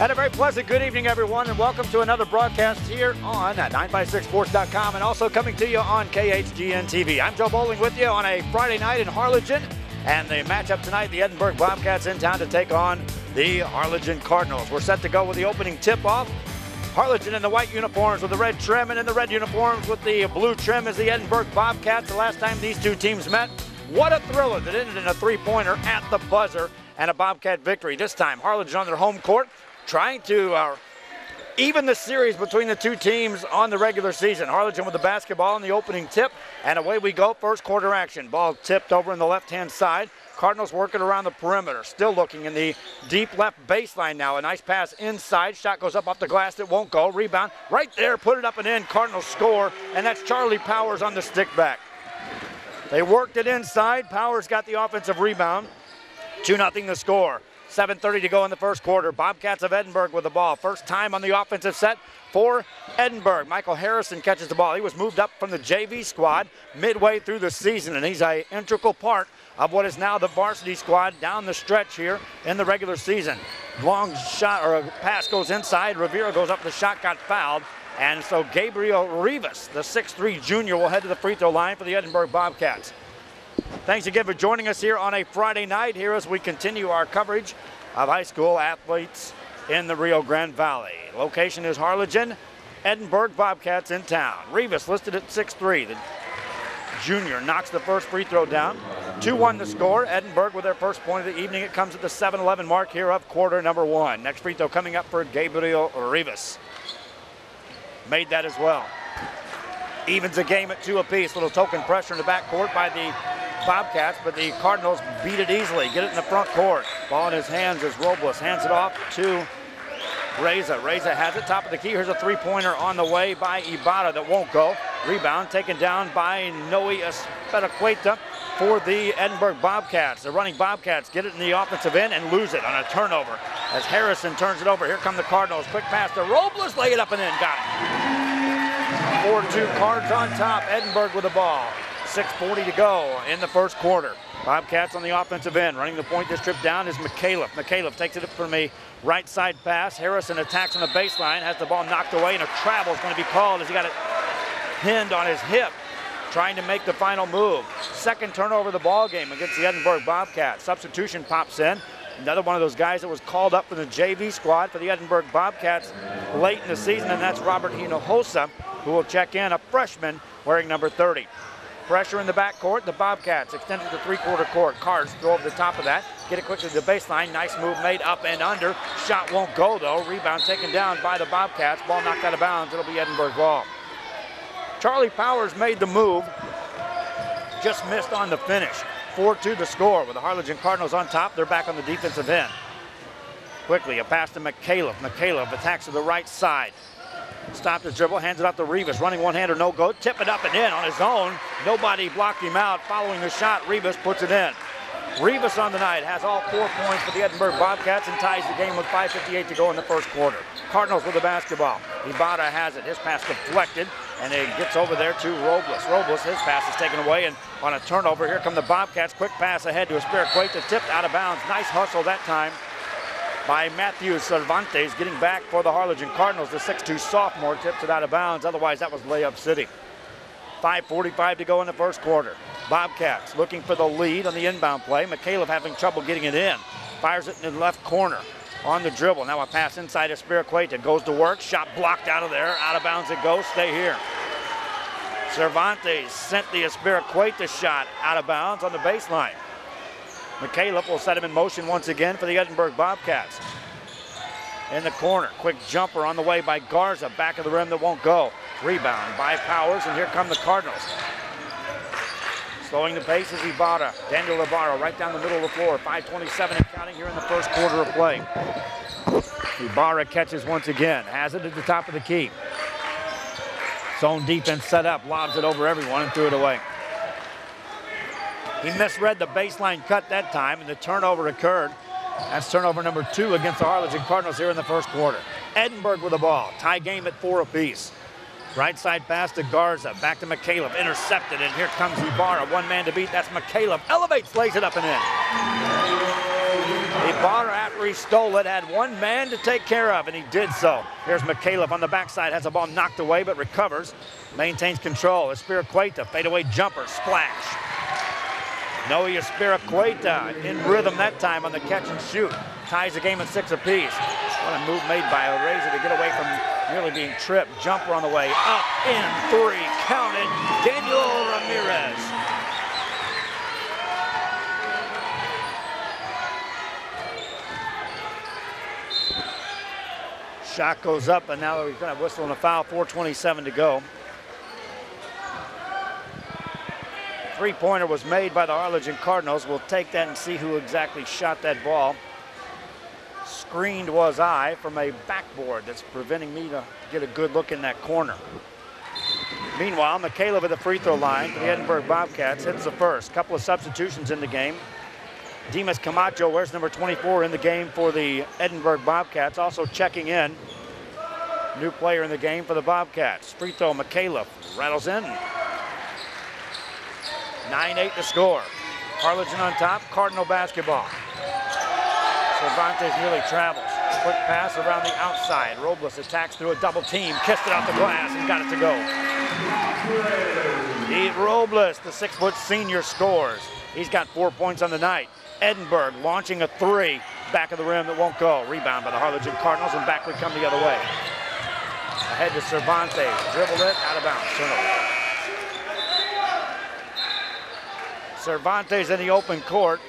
And a very pleasant good evening, everyone, and welcome to another broadcast here on 956sports.com and also coming to you on KHGN TV. I'm Joe Bowling with you on a Friday night in Harlingen. And the matchup tonight, the Edinburg Bobcats in town to take on the Harlingen Cardinals. We're set to go with the opening tip-off. Harlingen in the white uniforms with the red trim and in the red uniforms with the blue trim is the Edinburg Bobcats. The last time these two teams met, what a thriller that ended in a three-pointer at the buzzer and a Bobcat victory. This time, Harlingen on their home court trying to uh, even the series between the two teams on the regular season. Harlingen with the basketball in the opening tip, and away we go. First quarter action. Ball tipped over in the left-hand side. Cardinals working around the perimeter, still looking in the deep left baseline now. A nice pass inside. Shot goes up off the glass. It won't go. Rebound right there. Put it up and in. Cardinals score, and that's Charlie Powers on the stick back. They worked it inside. Powers got the offensive rebound. 2 0 the score. 7.30 to go in the first quarter. Bobcats of Edinburg with the ball. First time on the offensive set for Edinburg. Michael Harrison catches the ball. He was moved up from the JV squad midway through the season, and he's an integral part of what is now the varsity squad down the stretch here in the regular season. Long shot or pass goes inside. Rivas goes up. The shot got fouled. And so Gabriel Rivas, the 6'3 junior, will head to the free throw line for the Edinburg Bobcats. Thanks again for joining us here on a Friday night here as we continue our coverage of high school athletes in the Rio Grande Valley. Location is Harlingen, Edinburg Bobcats in town. Rivas listed at 6'3". The junior knocks the first free throw down. 2-1 the score. Edinburg with their first point of the evening. It comes at the 7-11 mark here of quarter number one. Next free throw coming up for Gabriel Rivas. Made that as well. Evens a game at two apiece. Little token pressure in the backcourt by the Bobcats, but the Cardinals beat it easily. Get it in the front court. Ball in his hands as Robles hands it off to Reza. Reza has it, top of the key. Here's a three-pointer on the way by Ibarra that won't go. Rebound taken down by Noe Espiricueta for the Edinburg Bobcats. The running Bobcats get it in the offensive end and lose it on a turnover. As Harrison turns it over, here come the Cardinals. Quick pass to Robles, lay it up and in, got it. 4-2 Cards on top, Edinburgh with the ball. 6.40 to go in the first quarter. Bobcats on the offensive end. Running the point this trip down is McCaleb. McCaleb takes it up from a right side pass. Harrison attacks on the baseline, has the ball knocked away, and a travel is going to be called as he got it pinned on his hip, trying to make the final move. Second turnover of the ball game against the Edinburg Bobcats. Substitution pops in. Another one of those guys that was called up from the JV squad for the Edinburg Bobcats late in the season, and that's Robert Hinojosa, who will check in, a freshman wearing number 30. Pressure in the backcourt. The Bobcats extended to three-quarter court. Cards over the top of that. Get it quickly to the baseline. Nice move made up and under. Shot won't go, though. Rebound taken down by the Bobcats. Ball knocked out of bounds. It'll be Edinburg ball. Charlie Powers made the move. Just missed on the finish. 4-2 the score with the Harlingen Cardinals on top. They're back on the defensive end. Quickly, a pass to McCaleb. McCaleb attacks to the right side. Stopped his dribble, hands it off to Rivas, running one-hander, no go. Tip it up and in on his own. Nobody blocked him out. Following the shot, Rivas puts it in. Rivas on the night has all four points for the Edinburg Bobcats and ties the game with 5.58 to go in the first quarter. Cardinals with the basketball. Ibarra has it. His pass deflected, and it gets over there to Robles. Robles, his pass is taken away, and on a turnover, here come the Bobcats. Quick pass ahead to Espiricueta, tipped out of bounds. Nice hustle that time by Matthew Cervantes, getting back for the Harlingen Cardinals. The 6'2 sophomore tips it out of bounds. Otherwise, that was layup city. 5.45 to go in the first quarter. Bobcats looking for the lead on the inbound play. McCaleb having trouble getting it in. Fires it in the left corner on the dribble. Now a pass inside of Espiricueta. Goes to work. Shot blocked out of there. Out of bounds it goes. Stay here. Cervantes sent the Espiricueta shot out of bounds on the baseline. McCaleb will set him in motion once again for the Edinburg Bobcats. In the corner, quick jumper on the way by Garza, back of the rim that won't go. Rebound by Powers, and here come the Cardinals. Slowing the pace is Ibarra. Daniel Ibarra right down the middle of the floor. 5.27 and counting here in the first quarter of play. Ibarra catches once again. Has it at the top of the key. Zone defense set up. Lobs it over everyone and threw it away. He misread the baseline cut that time, and the turnover occurred. That's turnover number two against the Harlingen Cardinals here in the first quarter. Edinburg with the ball. Tie game at four apiece. Right side pass to Garza. Back to McCaleb. Intercepted, and here comes Ibarra. One man to beat. That's McCaleb. Elevates, lays it up and in. Bar after he stole it had one man to take care of, and he did so. Here's McCaleb on the backside, has the ball knocked away, but recovers, maintains control. Espiricueta, fadeaway jumper, splash. Noe Espiricueta in rhythm that time on the catch and shoot. Ties the game at six apiece. What a move made by Razor to get away from nearly being tripped. Jumper on the way up in three. Counted. Daniel Ramirez. Shot goes up, and now he's going to whistle on a foul. 4.27 to go. Three-pointer was made by the Harlingen Cardinals. We'll take that and see who exactly shot that ball. Screened was I from a backboard that's preventing me to get a good look in that corner. Meanwhile, McCaleb at the free throw line for the Edinburg Bobcats hits the first. Couple of substitutions in the game. Dimas Camacho wears number 24 in the game for the Edinburg Bobcats. Also checking in. New player in the game for the Bobcats. Free throw, McCaleb rattles in. 9-8 to score. Harlingen on top, Cardinal basketball. Cervantes nearly travels. Quick pass around the outside. Robles attacks through a double team, kissed it off the glass and got it to go. Pete Robles, the six foot senior, scores. He's got four points on the night. Edinburg launching a three, back of the rim that won't go. Rebound by the Harlingen Cardinals, and back we come the other way. Ahead to Cervantes, dribbled it, out of bounds, turnover. Cervantes in the open court,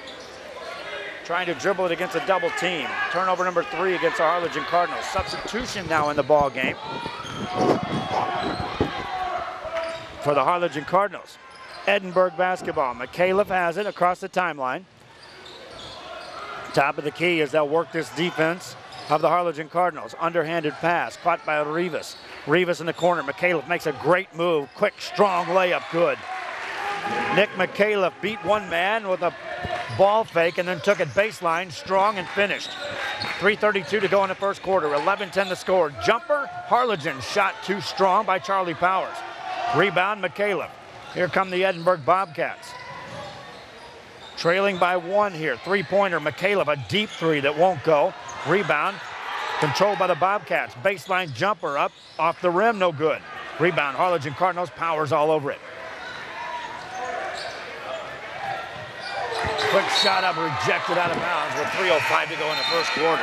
trying to dribble it against a double team. Turnover number three against the Harlingen Cardinals. Substitution now in the ball game for the Harlingen Cardinals. Edinburg basketball. McCaleb has it across the timeline. Top of the key as they'll work this defense of the Harlingen Cardinals. Underhanded pass caught by Rivas. Rivas in the corner. McCaleb makes a great move. Quick, strong layup. Good. Nick McCaleb beat one man with a ball fake and then took it baseline, strong and finished. 3.32 to go in the first quarter, 11-10 to score. Jumper, Harlingen shot too strong by Charlie Powers. Rebound, McCaleb. Here come the Edinburg Bobcats. Trailing by one here. Three-pointer, McCaleb, a deep three that won't go. Rebound, controlled by the Bobcats. Baseline jumper up, off the rim, no good. Rebound, Harlingen Cardinals, Powers all over it. Quick shot up, rejected out of bounds with 3.05 to go in the first quarter.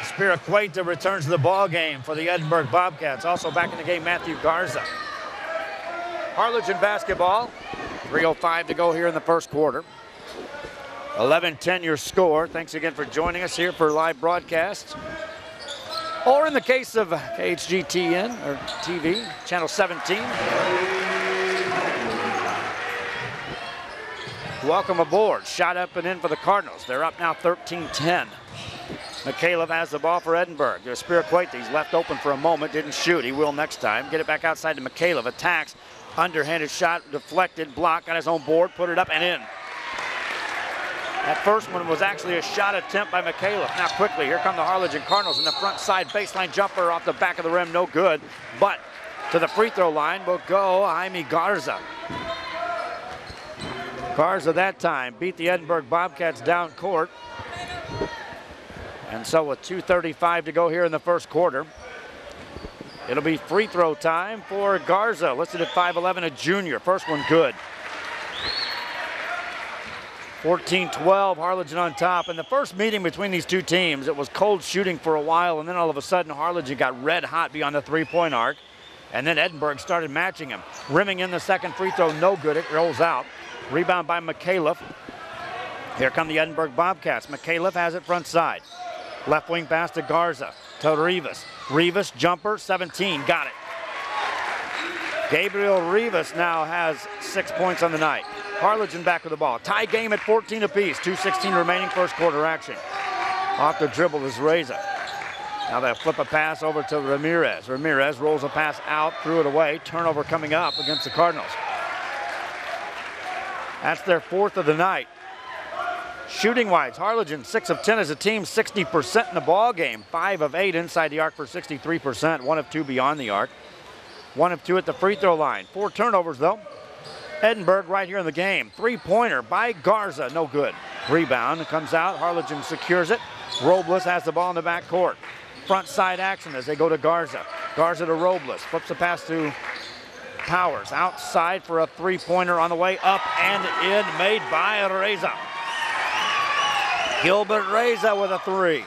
Espiricueta returns to the ball game for the Edinburg Bobcats. Also back in the game, Matthew Garza. Harlingen basketball, 3.05 to go here in the first quarter. 11-10 your score. Thanks again for joining us here for live broadcasts. Or in the case of KHGTN or TV, channel 17. Welcome aboard. Shot up and in for the Cardinals. They're up now 13-10. McCaleb has the ball for Edinburg. There's Espiricueta. He's left open for a moment. Didn't shoot. He will next time. Get it back outside to McCaleb. Attacks. Underhanded shot. Deflected. Block on his own board. Put it up and in. That first one was actually a shot attempt by McCaleb. Now quickly, here come the Harlingen Cardinals in the front side baseline jumper off the back of the rim, no good. But to the free throw line will go Jaime Garza. Garza that time beat the Edinburg Bobcats down court. And so with 2.35 to go here in the first quarter, it'll be free throw time for Garza, listed at 5'11", a junior. First one good. 14-12, Harlingen on top. In the first meeting between these two teams, it was cold shooting for a while, and then all of a sudden Harlingen got red hot beyond the three-point arc, and then Edinburg started matching him. Rimming in the second free throw, no good, it rolls out. Rebound by McCaleb. Here come the Edinburg Bobcats. McCaleb has it front side. Left wing pass to Garza, to Rivas. Rivas jumper, 17, got it. Gabriel Rivas now has six points on the night. Harlingen back with the ball. Tie game at 14 apiece. 2.16 remaining first quarter action. Off the dribble is Reza. Now they flip a pass over to Ramirez. Ramirez rolls a pass out, threw it away. Turnover coming up against the Cardinals. That's their fourth of the night. Shooting wise, Harlingen 6 of 10 as a team, 60% in the ball game. 5 of 8 inside the arc for 63%, 1 of 2 beyond the arc. 1 of 2 at the free throw line. Four turnovers though. Edinburg right here in the game. Three-pointer by Garza, no good. Rebound comes out. Harlingen secures it. Robles has the ball in the back court. Front side action as they go to Garza. Garza to Robles. Flips the pass to Powers. Outside for a three-pointer on the way up and in, made by Reza. Gilbert Reza with a three.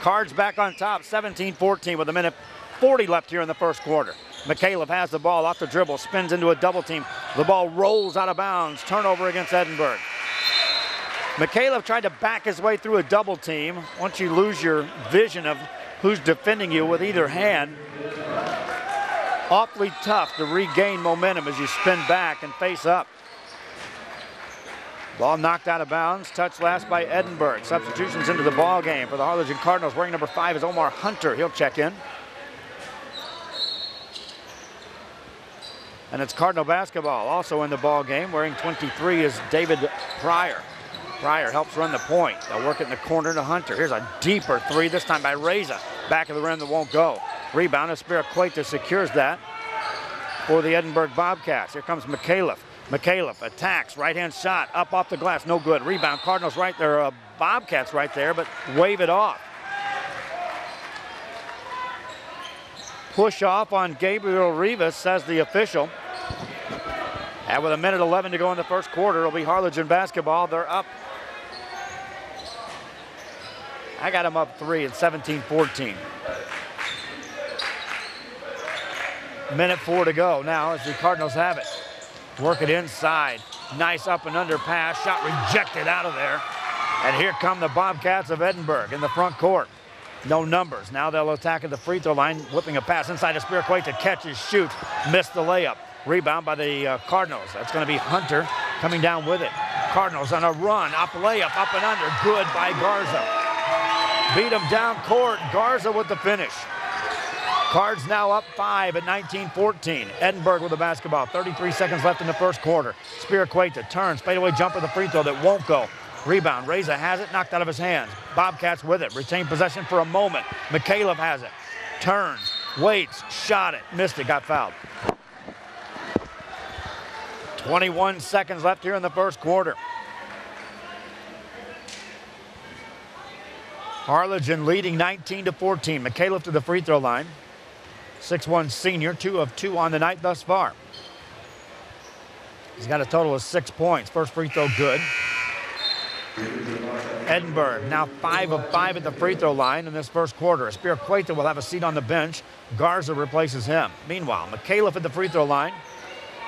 Cards back on top, 17-14 with a minute 40 left here in the first quarter. McCaleb has the ball off the dribble, spins into a double team. The ball rolls out of bounds. Turnover against Edinburg. McCaleb tried to back his way through a double team. Once you lose your vision of who's defending you with either hand, awfully tough to regain momentum as you spin back and face up. Ball knocked out of bounds. Touch last by Edinburg. Substitutions into the ball game for the Harlingen Cardinals. Wearing number five is Omar Hunter. He'll check in. And it's Cardinal basketball also in the ball game. Wearing 23 is David Pryor. Pryor helps run the point. They'll work it in the corner to Hunter. Here's a deeper three, this time by Reza. Back of the rim that won't go. Rebound, Espiricueta secures that for the Edinburg Bobcats. Here comes McCaleb. McCaleb attacks, right-hand shot, up off the glass, no good. Rebound, Cardinals right there, uh, Bobcats right there, but wave it off. Push off on Gabriel Rivas, says the official. And with a minute 11 to go in the first quarter, it'll be Harlingen basketball. They're up. I got them up three at 17-14. Minute four to go now as the Cardinals have it. Work it inside. Nice up and under pass. Shot rejected out of there. And here come the Bobcats of Edinburg in the front court. No numbers. Now they'll attack at the free throw line, whipping a pass inside to Spiriquate to catch his shoot. Missed the layup. Rebound by the uh, Cardinals. That's going to be Hunter coming down with it. Cardinals on a run. Up layup, up and under. Good by Garza. Beat him down court. Garza with the finish. Cards now up five at 19-14. Edinburg with the basketball. 33 seconds left in the first quarter. Spiriqueta turns, fadeaway jumper, the free throw that won't go. Rebound, Reza has it, knocked out of his hands. Bobcats with it, retain possession for a moment. McCaleb has it, turns, waits, shot it, missed it, got fouled. 21 seconds left here in the first quarter. Harlingen leading 19 to 14. McCaleb to the free throw line. 6'1 senior, two of two on the night thus far. He's got a total of six points. First free throw good. Edinburg now five of five at the free throw line in this first quarter. Espiricueta will have a seat on the bench. Garza replaces him. Meanwhile, McCaleb at the free throw line.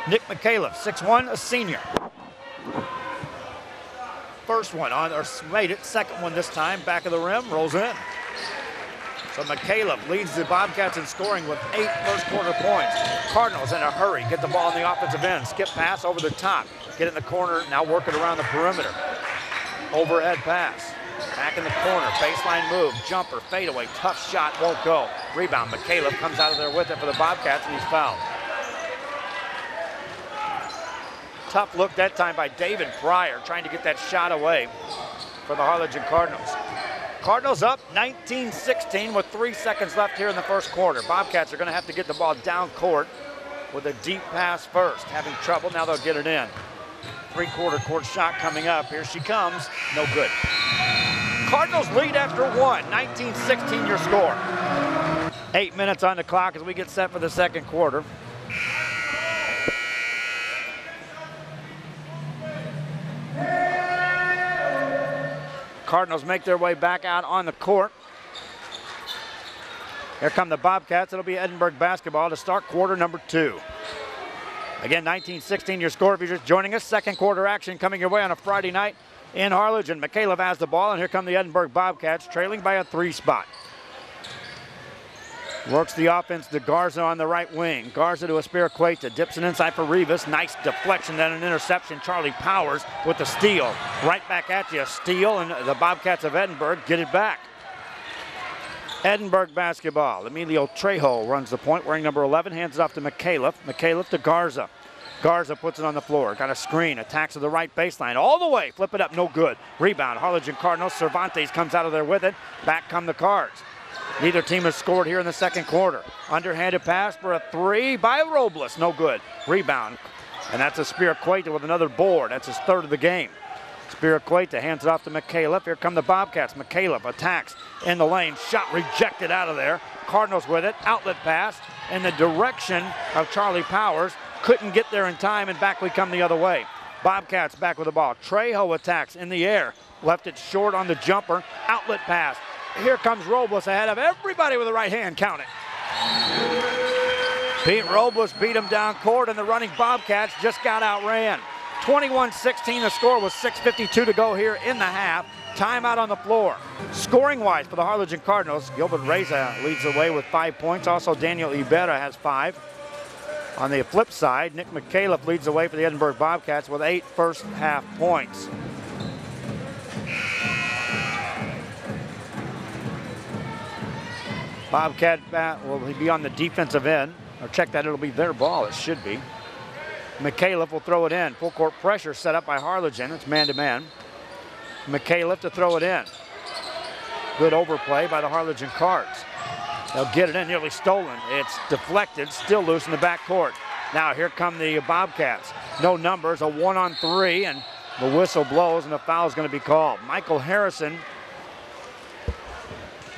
Nick McCaleb, 6'1", a senior. First one on, or made it. Second one this time, back of the rim, rolls in. So McCaleb leads the Bobcats in scoring with eight first quarter points. Cardinals in a hurry, get the ball on the offensive end. Skip pass over the top. Get in the corner, now working around the perimeter. Overhead pass. Back in the corner, baseline move, jumper, fadeaway, tough shot, won't go. Rebound, McCaleb comes out of there with it for the Bobcats and he's fouled. Tough look that time by David Pryor trying to get that shot away for the Harlingen Cardinals. Cardinals up 19-16 with three seconds left here in the first quarter. Bobcats are going to have to get the ball down court with a deep pass first. Having trouble, now they'll get it in. Three-quarter court shot coming up. Here she comes, no good. Cardinals lead after one, 19-16 your score. Eight minutes on the clock as we get set for the second quarter. Cardinals make their way back out on the court. Here come the Bobcats. It'll be Edinburg basketball to start quarter number two. Again, 19-16 your score if you're just joining us. Second quarter action coming your way on a Friday night in Harlingen. McCaleb has the ball, and here come the Edinburg Bobcats trailing by a three spot. Works the offense to Garza on the right wing. Garza to Espiricueta. Dips it inside for Rivas. Nice deflection, then an interception. Charlie Powers with the steal. Right back at you. Steal, and the Bobcats of Edinburg get it back. Edinburg basketball. Emilio Trejo runs the point, wearing number 11. Hands it off to McCaleb. McCaleb to Garza. Garza puts it on the floor. Got a screen. Attacks to the right baseline. All the way. Flip it up. No good. Rebound. Harlingen Cardinals. Cervantes comes out of there with it. Back come the Cards. Neither team has scored here in the second quarter. Underhanded pass for a three by Robles. No good. Rebound. And that's a Spear Spiriqueta with another board. That's his third of the game. Spear Spiriqueta hands it off to McCaleb. Here come the Bobcats. McCaleb attacks in the lane. Shot rejected out of there. Cardinals with it. Outlet pass in the direction of Charlie Powers. Couldn't get there in time, and back we come the other way. Bobcats back with the ball. Trejo attacks in the air. Left it short on the jumper. Outlet pass. Here comes Robles ahead of everybody with the right hand. Count it. Pete Robles beat him down court, and the running Bobcats just got outran. 21-16, the score was 6.52 to go here in the half. Timeout on the floor. Scoring-wise for the Harlingen Cardinals, Gilbert Reza leads the way with five points. Also, Daniel Ibarra has five. On the flip side, Nick McCaleb leads the way for the Edinburg Bobcats with eight first half points. Bobcat will be on the defensive end. Or check that, it'll be their ball. It should be. McCaleb will throw it in. Full court pressure set up by Harlingen. It's man to man. McCaleb to throw it in. Good overplay by the Harlingen Cards. They'll get it in, nearly stolen. It's deflected, still loose in the back court. Now here come the Bobcats. No numbers, a one on three, and the whistle blows and the foul is going to be called. Michael Harrison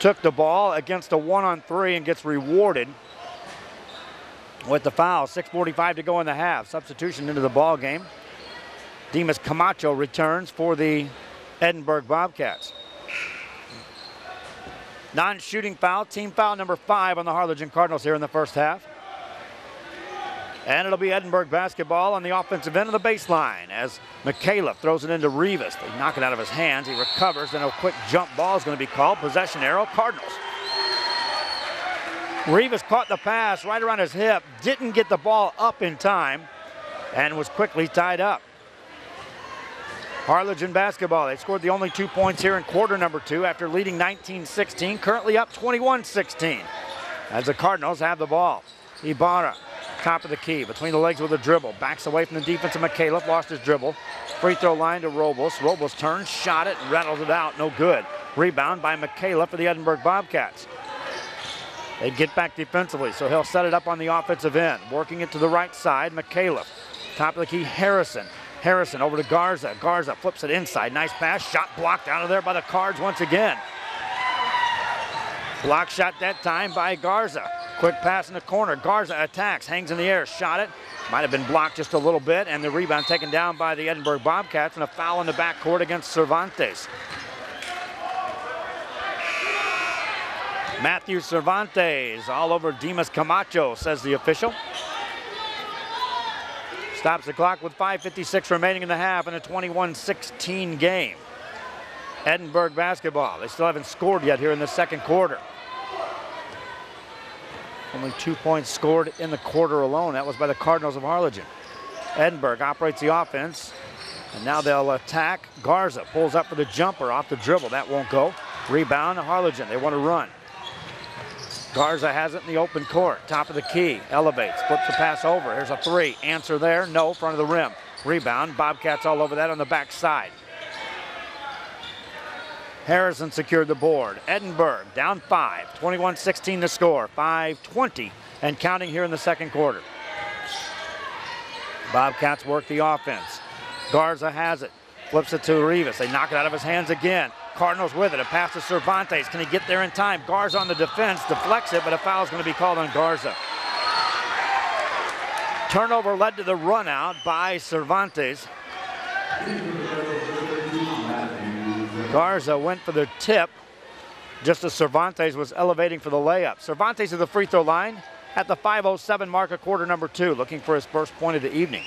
took the ball against a one on three and gets rewarded with the foul. 6.45 to go in the half. Substitution into the ball game. Dimas Camacho returns for the Edinburg Bobcats. Non-shooting foul, team foul number five on the Harlingen Cardinals here in the first half. And it'll be Edinburg basketball on the offensive end of the baseline as McCaleb throws it into Rivas. They knock it out of his hands. He recovers, then a quick jump ball is going to be called. Possession arrow, Cardinals. Rivas caught the pass right around his hip, didn't get the ball up in time, and was quickly tied up. Harlingen basketball, they scored the only two points here in quarter number two after leading 19-16, currently up 21-16 as the Cardinals have the ball. Ibarra, top of the key, between the legs with a dribble, backs away from the defense of McCaleb, lost his dribble. Free throw line to Robles. Robles turns, shot it, rattles it out, no good. Rebound by McCaleb for the Edinburg Bobcats. They get back defensively, so he'll set it up on the offensive end. Working it to the right side, McCaleb. Top of the key, Harrison. Harrison over to Garza. Garza flips it inside. Nice pass. Shot blocked out of there by the Cards once again. Block shot that time by Garza. Quick pass in the corner. Garza attacks, hangs in the air, shot it. Might have been blocked just a little bit, and the rebound taken down by the Edinburg Bobcats, and a foul in the backcourt against Cervantes. Matthew Cervantes all over Dimas Camacho, says the official. Stops the clock with 5.56 remaining in the half in a 21-16 game. Edinburg basketball. They still haven't scored yet here in the second quarter. Only two points scored in the quarter alone. That was by the Cardinals of Harlingen. Edinburg operates the offense, and now they'll attack. Garza pulls up for the jumper off the dribble. That won't go. Rebound, to Harlingen. They want to run. Garza has it in the open court. Top of the key. Elevates. Flips the pass over. Here's a three. Answer there. No. Front of the rim. Rebound. Bobcats all over that on the back side. Harrison secured the board. Edinburg down five. 21-16 to score. 5-20 and counting here in the second quarter. Bobcats work the offense. Garza has it. Flips it to Rivas. They knock it out of his hands again. Cardinals with it. A pass to Cervantes. Can he get there in time? Garza on the defense, deflects it, but a foul is going to be called on Garza. Turnover led to the run out by Cervantes. Garza went for the tip just as Cervantes was elevating for the layup. Cervantes to the free throw line at the 5.07 mark of quarter number two, looking for his first point of the evening.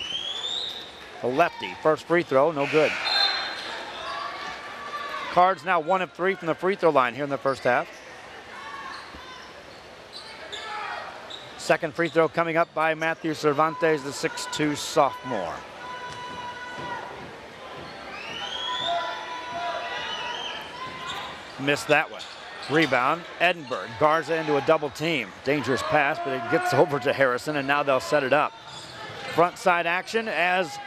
The lefty, first free throw, no good. Cards now one of three from the free throw line here in the first half. Second free throw coming up by Matthew Cervantes, the 6'2 sophomore. Missed that one. Rebound, Edinburg. Garza into a double team. Dangerous pass, but it gets over to Harrison, and now they'll set it up. Front side action as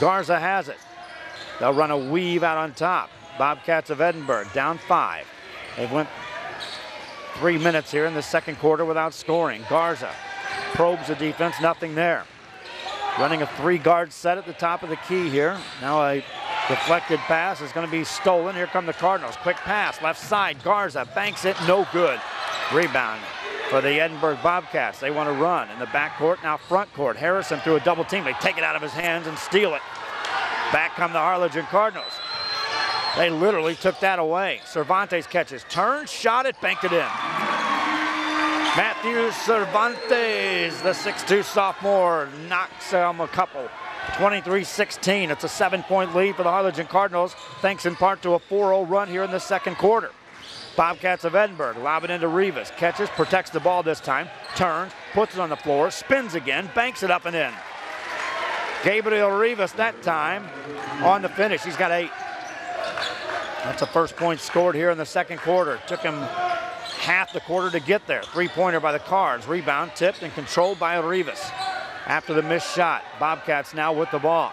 Garza has it. They'll run a weave out on top. Bobcats of Edinburg down five. They've went three minutes here in the second quarter without scoring. Garza probes the defense, nothing there. Running a three guard set at the top of the key here. Now a deflected pass is going to be stolen. Here come the Cardinals. Quick pass, left side. Garza banks it, no good. Rebound for the Edinburg Bobcats. They want to run in the back court, now front court. Harrison through a double team. They take it out of his hands and steal it. Back come the Harlingen Cardinals. They literally took that away. Cervantes catches, turns, shot it, banked it in. Matthew Cervantes, the 6'2 sophomore, knocks him a couple. 23-16. It's a seven-point lead for the Harlingen Cardinals, thanks in part to a 4-0 run here in the second quarter. Bobcats of Edinburg lob it into Rivas. Catches, protects the ball this time, turns, puts it on the floor, spins again, banks it up and in. Gabriel Rivas that time on the finish. He's got eight. That's the first point scored here in the second quarter. Took him half the quarter to get there. Three-pointer by the Cards. Rebound tipped and controlled by Rivas. After the missed shot, Bobcats now with the ball.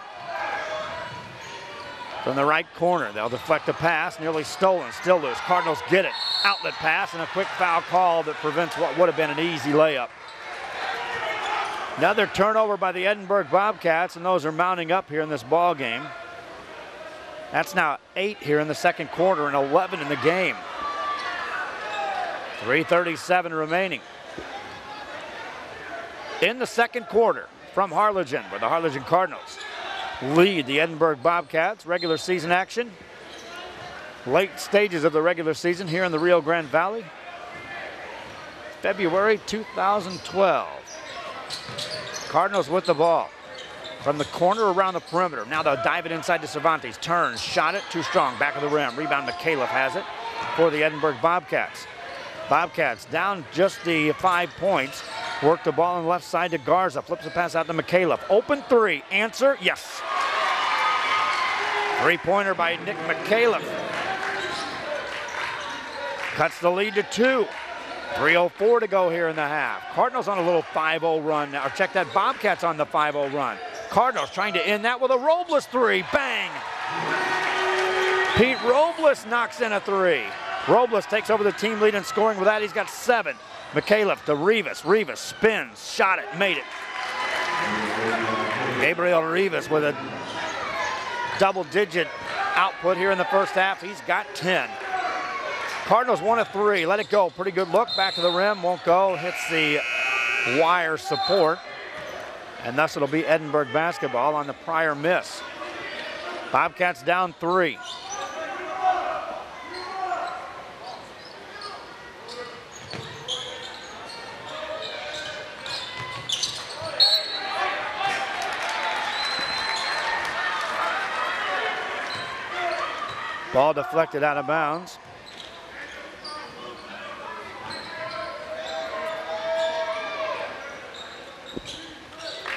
From the right corner, they'll deflect a pass, nearly stolen, still loose. Cardinals get it. Outlet pass and a quick foul call that prevents what would have been an easy layup. Another turnover by the Edinburg Bobcats, and those are mounting up here in this ball game. That's now eight here in the second quarter and 11 in the game. 337 remaining. In the second quarter from Harlingen, where the Harlingen Cardinals lead the Edinburg Bobcats. Regular season action. Late stages of the regular season here in the Rio Grande Valley. February 2012. Cardinals with the ball. From the corner around the perimeter. Now they'll dive it inside to Cervantes. Turns, shot it, too strong. Back of the rim. Rebound, McCaleb has it for the Edinburg Bobcats. Bobcats down just the five points. Work the ball on the left side to Garza. Flips the pass out to McCaleb. Open three. Answer, yes. Three-pointer by Nick McCaleb. Cuts the lead to two. 3.04 to go here in the half. Cardinals on a little 5-0 run now. Check that, Bobcats on the 5-0 run. Cardinals trying to end that with a Robles three. Bang! Pete Robles knocks in a three. Robles takes over the team lead in scoring with that. He's got seven. McCaleb to Rivas. Rivas spins, shot it, made it. Gabriel Rivas with a double-digit output here in the first half. He's got 10. Cardinals one of three. Let it go. Pretty good look. Back to the rim. Won't go. Hits the wire support. And thus it'll be Edinburg basketball on the prior miss. Bobcats down three. Ball deflected out of bounds.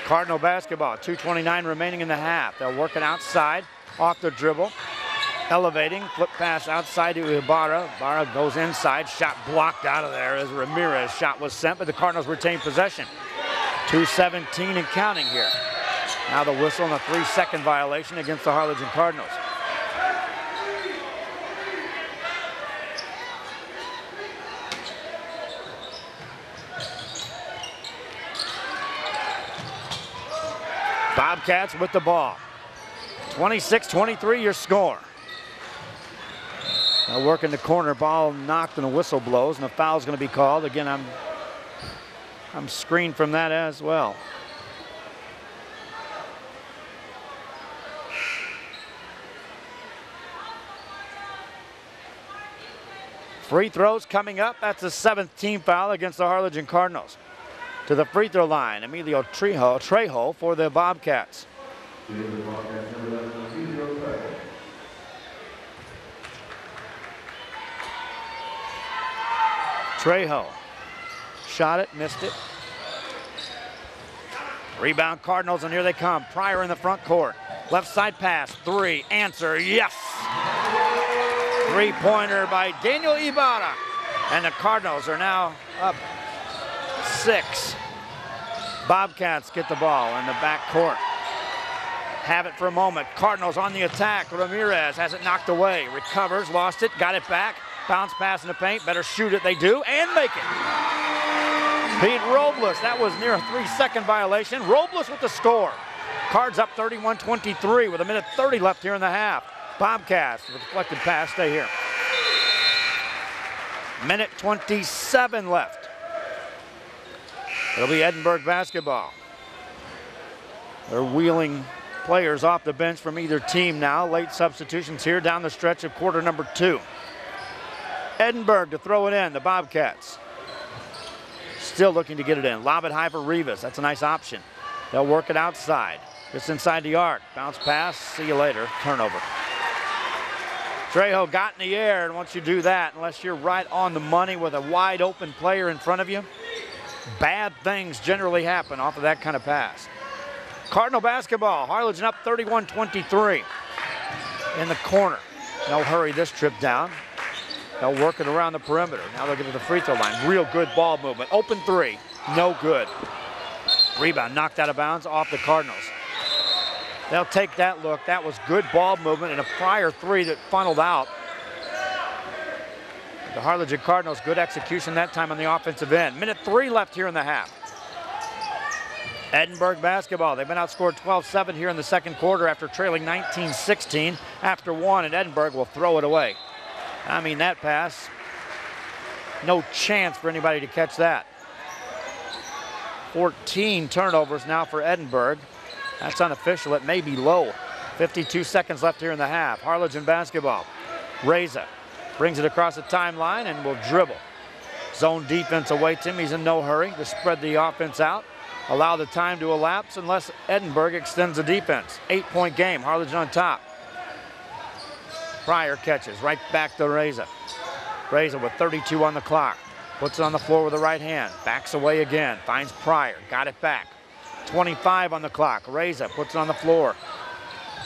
Cardinal basketball, 2.29 remaining in the half. They'll work it outside, off the dribble, elevating, flip pass outside to Ibarra. Ibarra goes inside, shot blocked out of there as Ramirez shot was sent, but the Cardinals retain possession. 2.17 and counting here. Now the whistle and a three second violation against the Harlingen Cardinals. Bobcats with the ball. 26-23 your score. Now working the corner, ball knocked and a whistle blows and a foul is going to be called. Again, I'm I'm screened from that as well. Free throws coming up. That's the seventh team foul against the Harlingen Cardinals to the free throw line. Emilio Trejo, Trejo for the Bobcats. Trejo shot it, missed it. Rebound Cardinals, and here they come. Pryor in the front court. Left side pass, three, answer, yes. Three-pointer by Daniel Ibarra. And the Cardinals are now up six. Bobcats get the ball in the back court. Have it for a moment. Cardinals on the attack. Ramirez has it knocked away. Recovers, lost it, got it back. Bounce pass in the paint. Better shoot it. They do and make it. Pete Robles. That was near a three-second violation. Robles with the score. Cards up 31-23 with a minute 30 left here in the half. Bobcats with a deflected pass, stay here. Minute 27 left. It'll be Edinburg basketball. They're wheeling players off the bench from either team now. Late substitutions here down the stretch of quarter number two. Edinburg to throw it in, the Bobcats. Still looking to get it in. Lob it high for Rivas. That's a nice option. They'll work it outside. Just inside the arc. Bounce pass. See you later. Turnover. Trejo got in the air, and once you do that, unless you're right on the money with a wide open player in front of you, bad things generally happen off of that kind of pass. Cardinal basketball. Harlingen up 31-23 in the corner. They'll hurry this trip down. They'll work it around the perimeter. Now they'll get to the free throw line. Real good ball movement. Open three. No good. Rebound knocked out of bounds off the Cardinals. They'll take that look. That was good ball movement and a prior three that funneled out. The Harlingen Cardinals, good execution that time on the offensive end. Minute three left here in the half. Edinburg basketball. They've been outscored 12-7 here in the second quarter after trailing 19-16 after one, and Edinburg will throw it away. I mean, that pass, no chance for anybody to catch that. 14 turnovers now for Edinburg. That's unofficial. It may be low. 52 seconds left here in the half. Harlingen basketball. Reza brings it across the timeline and will dribble. Zone defense awaits him. He's in no hurry to spread the offense out. Allow the time to elapse unless Edinburg extends the defense. Eight-point game. Harlingen on top. Pryor catches right back to Reza. Reza with 32 on the clock. Puts it on the floor with the right hand. Backs away again. Finds Pryor. Got it back. 25 on the clock. Reza puts it on the floor.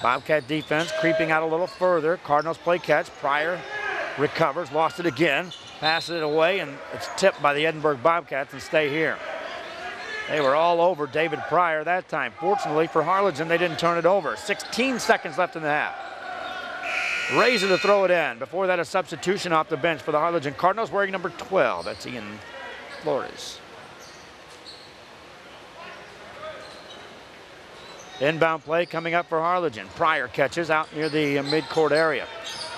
Bobcat defense creeping out a little further. Cardinals play catch. Pryor recovers, lost it again, passes it away, and it's tipped by the Edinburg Bobcats and stay here. They were all over David Pryor that time. Fortunately for Harlingen, they didn't turn it over. 16 seconds left in the half. Reza to throw it in. Before that, a substitution off the bench for the Harlingen Cardinals wearing number 12. That's Ian Flores. Inbound play coming up for Harlingen. Pryor catches out near the midcourt area.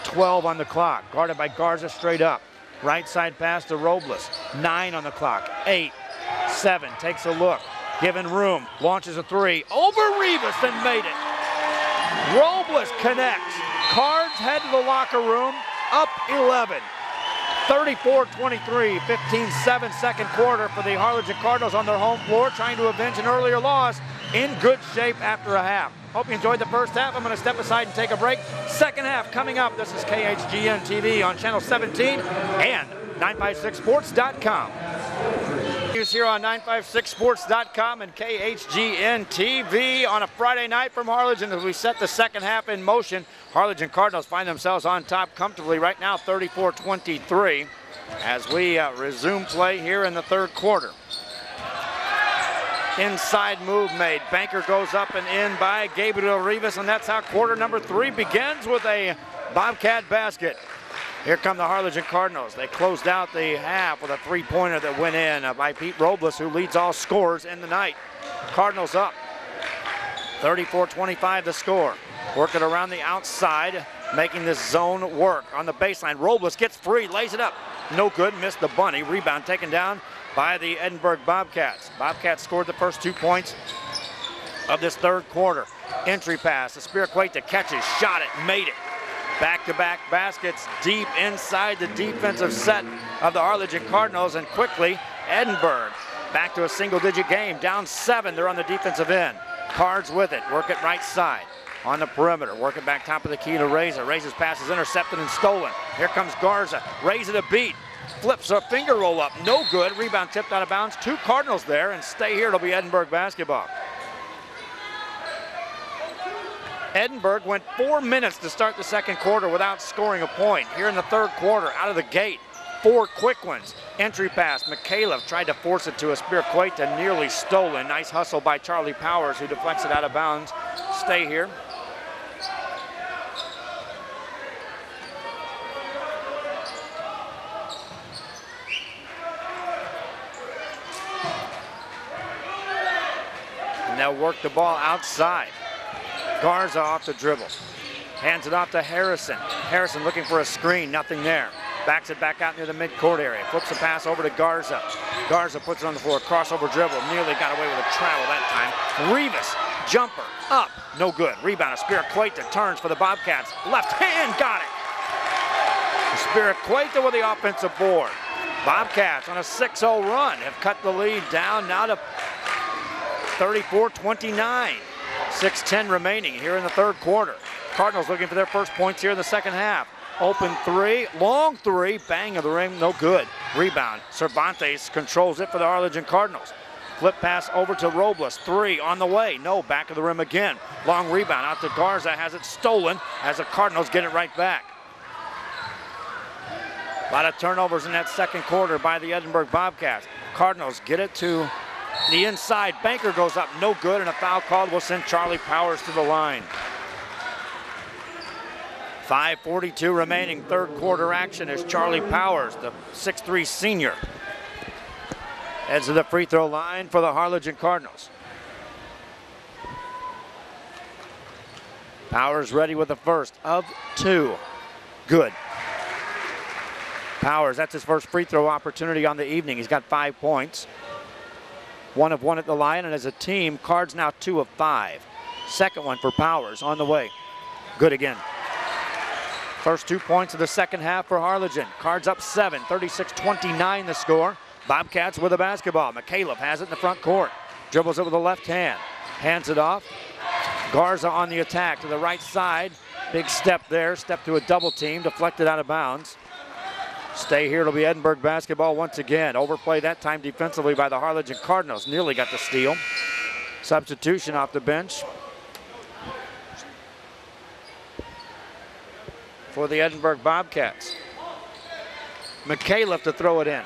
12 on the clock. Guarded by Garza straight up. Right side pass to Robles. Nine on the clock. Eight. Seven. Takes a look. Given room. Launches a three. Over Rivas and made it. Robles connects. Cards head to the locker room, up 11. 34-23, 15-7 second quarter for the Harlingen Cardinals on their home floor, trying to avenge an earlier loss in good shape after a half. Hope you enjoyed the first half. I'm going to step aside and take a break. Second half coming up. This is KHGN TV on Channel 17 and 956sports.com News here on 956sports.com and KHGN TV on a Friday night from Harlingen as we set the second half in motion. Harlingen Cardinals find themselves on top comfortably right now, 34-23, as we uh, resume play here in the third quarter. Inside move made. Banker goes up and in by Gabriel Rivas, and that's how quarter number three begins with a Bobcat basket. Here come the Harlingen Cardinals. They closed out the half with a three-pointer that went in by Pete Robles, who leads all scores in the night. Cardinals up. 34-25 the score. Working around the outside, making this zone work. On the baseline, Robles gets free, lays it up. No good, missed the bunny. Rebound taken down by the Edinburg Bobcats. Bobcats scored the first two points of this third quarter. Entry pass, The spear Espiricueta catches, shot it, made it. Back-to-back -back baskets deep inside the defensive set of the Harlingen Cardinals and quickly Edinburg back to a single-digit game. Down seven, they're on the defensive end. Cards with it, work it right side. On the perimeter, work it back top of the key to Reza. Reza's pass is intercepted and stolen. Here comes Garza, Reza to beat. Flips a finger roll up, no good. Rebound tipped out of bounds. Two Cardinals there and stay here. It'll be Edinburg basketball. Edinburg went four minutes to start the second quarter without scoring a point. Here in the third quarter, out of the gate, four quick ones. Entry pass, McCaleb tried to force it to Espiricueta, nearly stolen. Nice hustle by Charlie Powers, who deflects it out of bounds. Stay here. They'll work the ball outside. Garza off the dribble. Hands it off to Harrison. Harrison looking for a screen, nothing there. Backs it back out near the midcourt area. Flips the pass over to Garza. Garza puts it on the floor. Crossover dribble. Nearly got away with a travel that time. Rivas, jumper, up. No good. Rebound. Espiricueta turns for the Bobcats. Left hand, got it. Espiricueta with the offensive board. Bobcats on a 6-0 run have cut the lead down now to 34-29. 6-10 remaining here in the third quarter. Cardinals looking for their first points here in the second half. Open three, long three, bang of the ring, no good. Rebound, Cervantes controls it for the Harlingen Cardinals. Flip pass over to Robles, three on the way, no, back of the rim again. Long rebound out to Garza, has it stolen as the Cardinals get it right back. A lot of turnovers in that second quarter by the Edinburg Bobcats. Cardinals get it to the inside. Banker goes up, no good, and a foul called will send Charlie Powers to the line. 5.42 remaining, third quarter action as Charlie Powers, the 6'3 senior, heads to the free throw line for the Harlingen Cardinals. Powers ready with the first of two. Good. Powers, that's his first free throw opportunity on the evening. He's got five points. One of one at the line, and as a team, Cards now two of five. Second one for Powers on the way. Good again. First two points of the second half for Harlingen. Cards up seven, 36-29 the score. Bobcats with the basketball. McCaleb has it in the front court. Dribbles it with the left hand. Hands it off. Garza on the attack to the right side. Big step there. Step to a double team. Deflected out of bounds. Stay here. It'll be Edinburg basketball once again. Overplay that time defensively by the Harlingen Cardinals. Nearly got the steal. Substitution off the bench. for the Edinburg Bobcats. McCaleb to throw it in.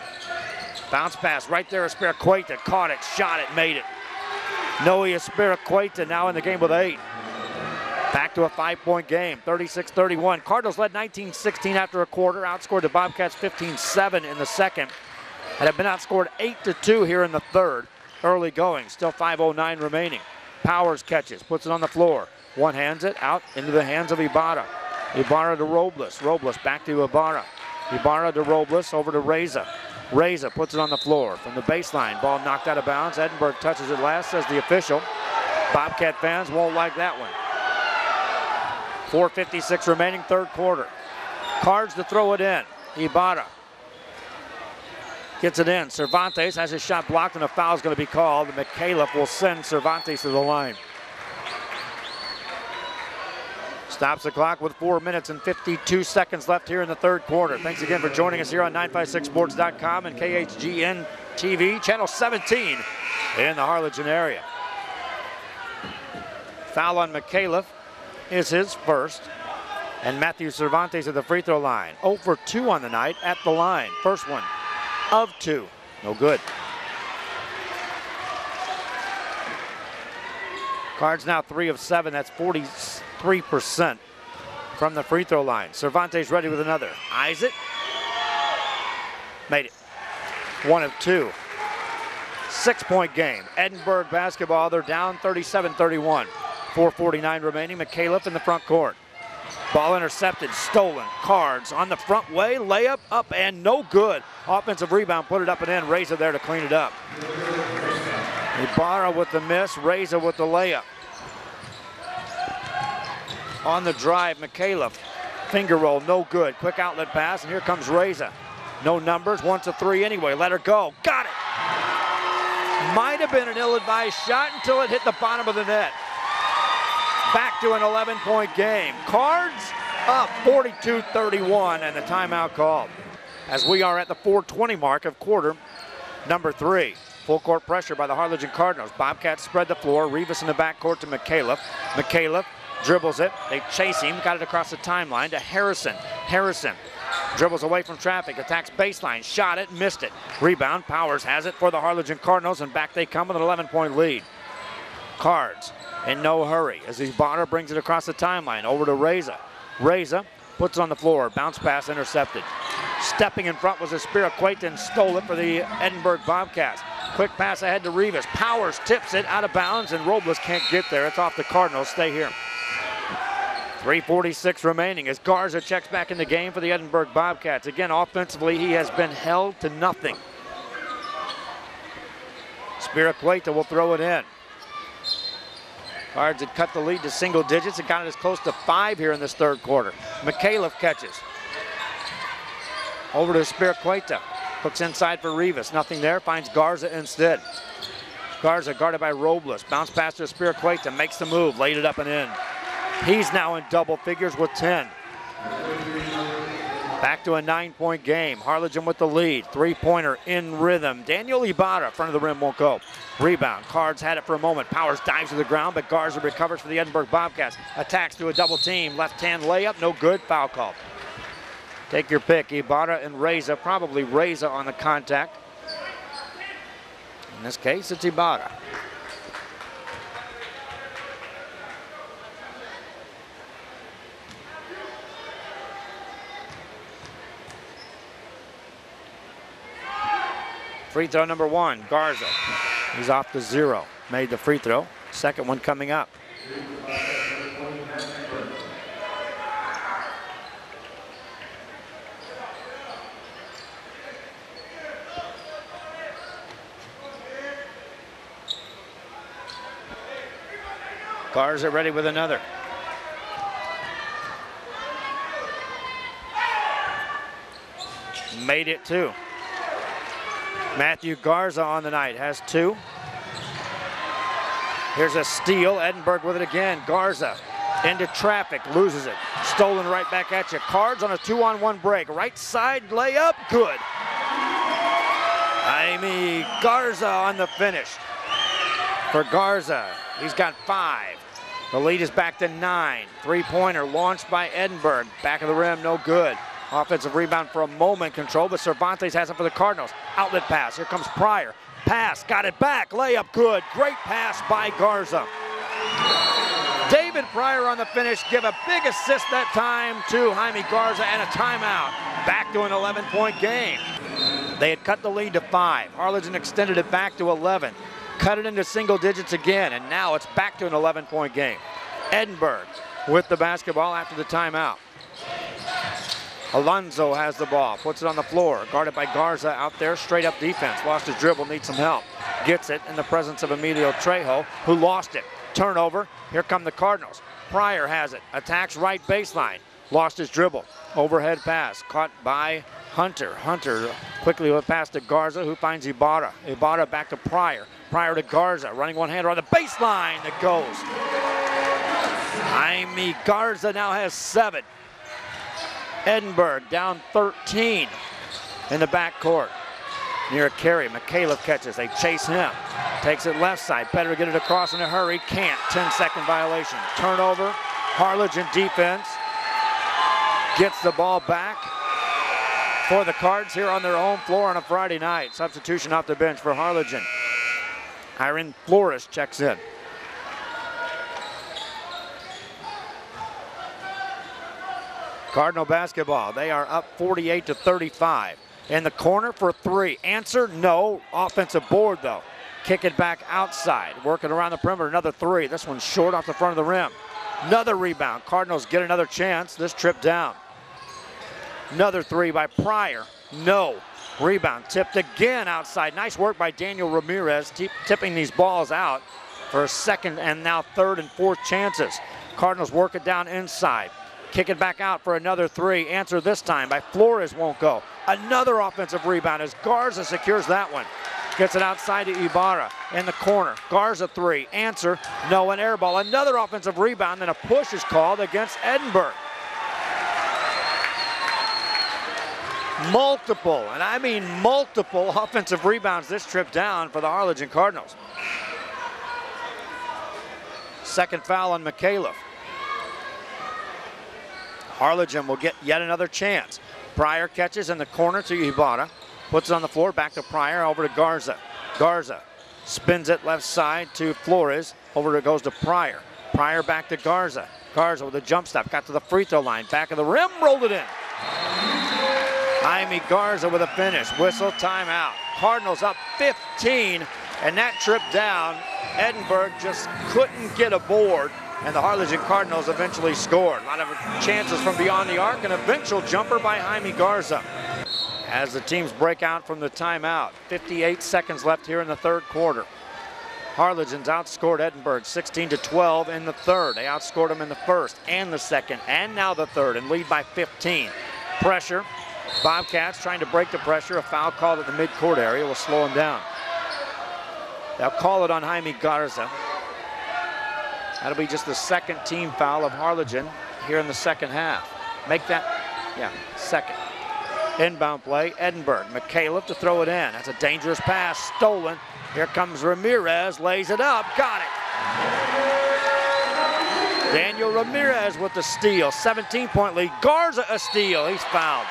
Bounce pass right there. Espiricueta caught it, shot it, made it. Noe Espiricueta now in the game with eight. Back to a five-point game, 36-31. Cardinals led 19-16 after a quarter, outscored the Bobcats 15-7 in the second, and have been outscored 8-2 here in the third. Early going, still 5.09 remaining. Powers catches, puts it on the floor. One hands it out into the hands of Ibarra. Ibarra to Robles. Robles back to Ibarra. Ibarra to Robles over to Reza. Reza puts it on the floor from the baseline. Ball knocked out of bounds. Edinburg touches it last, says the official. Bobcat fans won't like that one. 4.56 remaining, third quarter. Cards to throw it in. Ibarra gets it in. Cervantes has his shot blocked and a foul is going to be called. McCaleb will send Cervantes to the line. Stops the clock with four minutes and 52 seconds left here in the third quarter. Thanks again for joining us here on 956sports.com and KHGN TV, channel 17 in the Harlingen area. Foul on McCaleb is his first. And Matthew Cervantes at the free throw line. 0 for 2 on the night at the line. First one of two. No good. Cards now 3 of 7. That's 40. 3% from the free throw line. Cervantes ready with another. Eyes it. Made it. One of two. Six point game. Edinburg basketball. They're down 37 31. 4.49 remaining. McCaleb in the front court. Ball intercepted, stolen. Cards on the front way. Layup up and no good. Offensive rebound, put it up and in. Reza there to clean it up. Ibarra with the miss. Reza with the layup on the drive. McCaleb, finger roll, no good. Quick outlet pass, and here comes Reza. No numbers, wants a three anyway. Let her go. Got it. Might have been an ill-advised shot until it hit the bottom of the net. Back to an 11-point game. Cards up 42-31 and the timeout called. As we are at the 420 mark of quarter number three. Full court pressure by the Harlingen Cardinals. Bobcats spread the floor. Rivas in the backcourt to McCaleb. McCaleb dribbles it. They chase him, got it across the timeline to Harrison. Harrison dribbles away from traffic, attacks baseline, shot it, missed it. Rebound, Powers has it for the Harlingen Cardinals, and back they come with an 11 point lead. Cards in no hurry as Ibarra brings it across the timeline over to Reza. Reza puts it on the floor, bounce pass intercepted. Stepping in front was Espiricueta and stole it for the Edinburg Bobcats. Quick pass ahead to Rivas. Powers tips it out of bounds, and Robles can't get there. It's off the Cardinals. Stay here. 346 remaining as Garza checks back in the game for the Edinburgh Bobcats. Again, offensively, he has been held to nothing. Espiricueta will throw it in. Cards had cut the lead to single digits. It got it as close to five here in this third quarter. McCaleb catches. Over to Espiricueta. Hooks inside for Rivas. Nothing there. Finds Garza instead. Garza guarded by Robles. Bounce pass to Espiricueta. Makes the move. Laid it up and in. He's now in double figures with 10. Back to a nine-point game. Harlingen with the lead. Three-pointer in rhythm. Daniel Ibarra, front of the rim, won't go. Rebound. Cards had it for a moment. Powers dives to the ground, but Garza recovers for the Edinburg Bobcats. Attacks to a double team. Left-hand layup, no good. Foul call. Take your pick. Ibarra and Reza. Probably Reza on the contact. In this case, it's Ibarra. Free throw number one, Garza. He's off the zero. Made the free throw. Second one coming up. Garza ready with another. Made it two. Matthew Garza on the night has two. Here's a steal. Edinburg with it again. Garza into traffic, loses it. Stolen right back at you. Cards on a two-on-one break. Right side layup, good. Jaime Garza on the finish. For Garza, he's got five. The lead is back to nine. Three-pointer launched by Edinburg. Back of the rim, no good. Offensive rebound for a moment control, but Cervantes has it for the Cardinals. Outlet pass. Here comes Pryor. Pass. Got it back. Layup good. Great pass by Garza. David Pryor on the finish. Give a big assist that time to Jaime Garza and a timeout. Back to an 11-point game. They had cut the lead to five. Harlingen extended it back to 11. Cut it into single digits again, and now it's back to an 11-point game. Edinburg with the basketball after the timeout. Alonso has the ball, puts it on the floor, guarded by Garza out there, straight up defense. Lost his dribble, needs some help. Gets it in the presence of Emilio Trejo, who lost it. Turnover, here come the Cardinals. Pryor has it, attacks right baseline, lost his dribble. Overhead pass, caught by Hunter. Hunter quickly with pass to Garza, who finds Ibarra. Ibarra back to Pryor. Pryor to Garza, running one-hander on the baseline that goes. Jaime Garza now has seven. Edinburg down 13 in the backcourt. Near a carry, McCaleb catches. They chase him. Takes it left side. Better get it across in a hurry. Can't. 10 second violation. Turnover. Harlingen defense gets the ball back for the Cards here on their home floor on a Friday night. Substitution off the bench for Harlingen. Aaron Flores checks in. Cardinal basketball. They are up 48 to 35. In the corner for three. Answer, no. Offensive board, though. Kick it back outside. Working around the perimeter. Another three. This one's short off the front of the rim. Another rebound. Cardinals get another chance. This trip down. Another three by Pryor. No. Rebound tipped again outside. Nice work by Daniel Ramirez tipping these balls out for a second and now third and fourth chances. Cardinals work it down inside. Kick it back out for another three. Answer this time by Flores won't go. Another offensive rebound as Garza secures that one. Gets it outside to Ibarra in the corner. Garza three. Answer, no, an air ball. Another offensive rebound, then a push is called against Edinburg. Multiple, and I mean multiple offensive rebounds this trip down for the Harlingen Cardinals. Second foul on McCaleb. Harlingen will get yet another chance. Pryor catches in the corner to Ibarra. Puts it on the floor, back to Pryor, over to Garza. Garza spins it left side to Flores. Over it goes to Pryor. Pryor back to Garza. Garza with a jump stop, got to the free throw line, back of the rim, rolled it in. Jaime Garza with a finish. Whistle timeout. Cardinals up 15, and that trip down, Edinburg just couldn't get aboard, and the Harlingen Cardinals eventually scored. A lot of chances from beyond the arc, an eventual jumper by Jaime Garza. As the teams break out from the timeout, 58 seconds left here in the third quarter. Harlingen's outscored Edinburg 16 to 12 in the third. They outscored them in the first and the second and now the third and lead by 15. Pressure. Bobcats trying to break the pressure. A foul called at the midcourt area will slow them down. They'll call it on Jaime Garza. That'll be just the second team foul of Harlingen here in the second half. Make that, yeah, second. Inbound play, Edinburg. McCaleb to throw it in. That's a dangerous pass, stolen. Here comes Ramirez, lays it up, got it. Daniel Ramirez with the steal, 17-point lead. Garza a steal, he's fouled.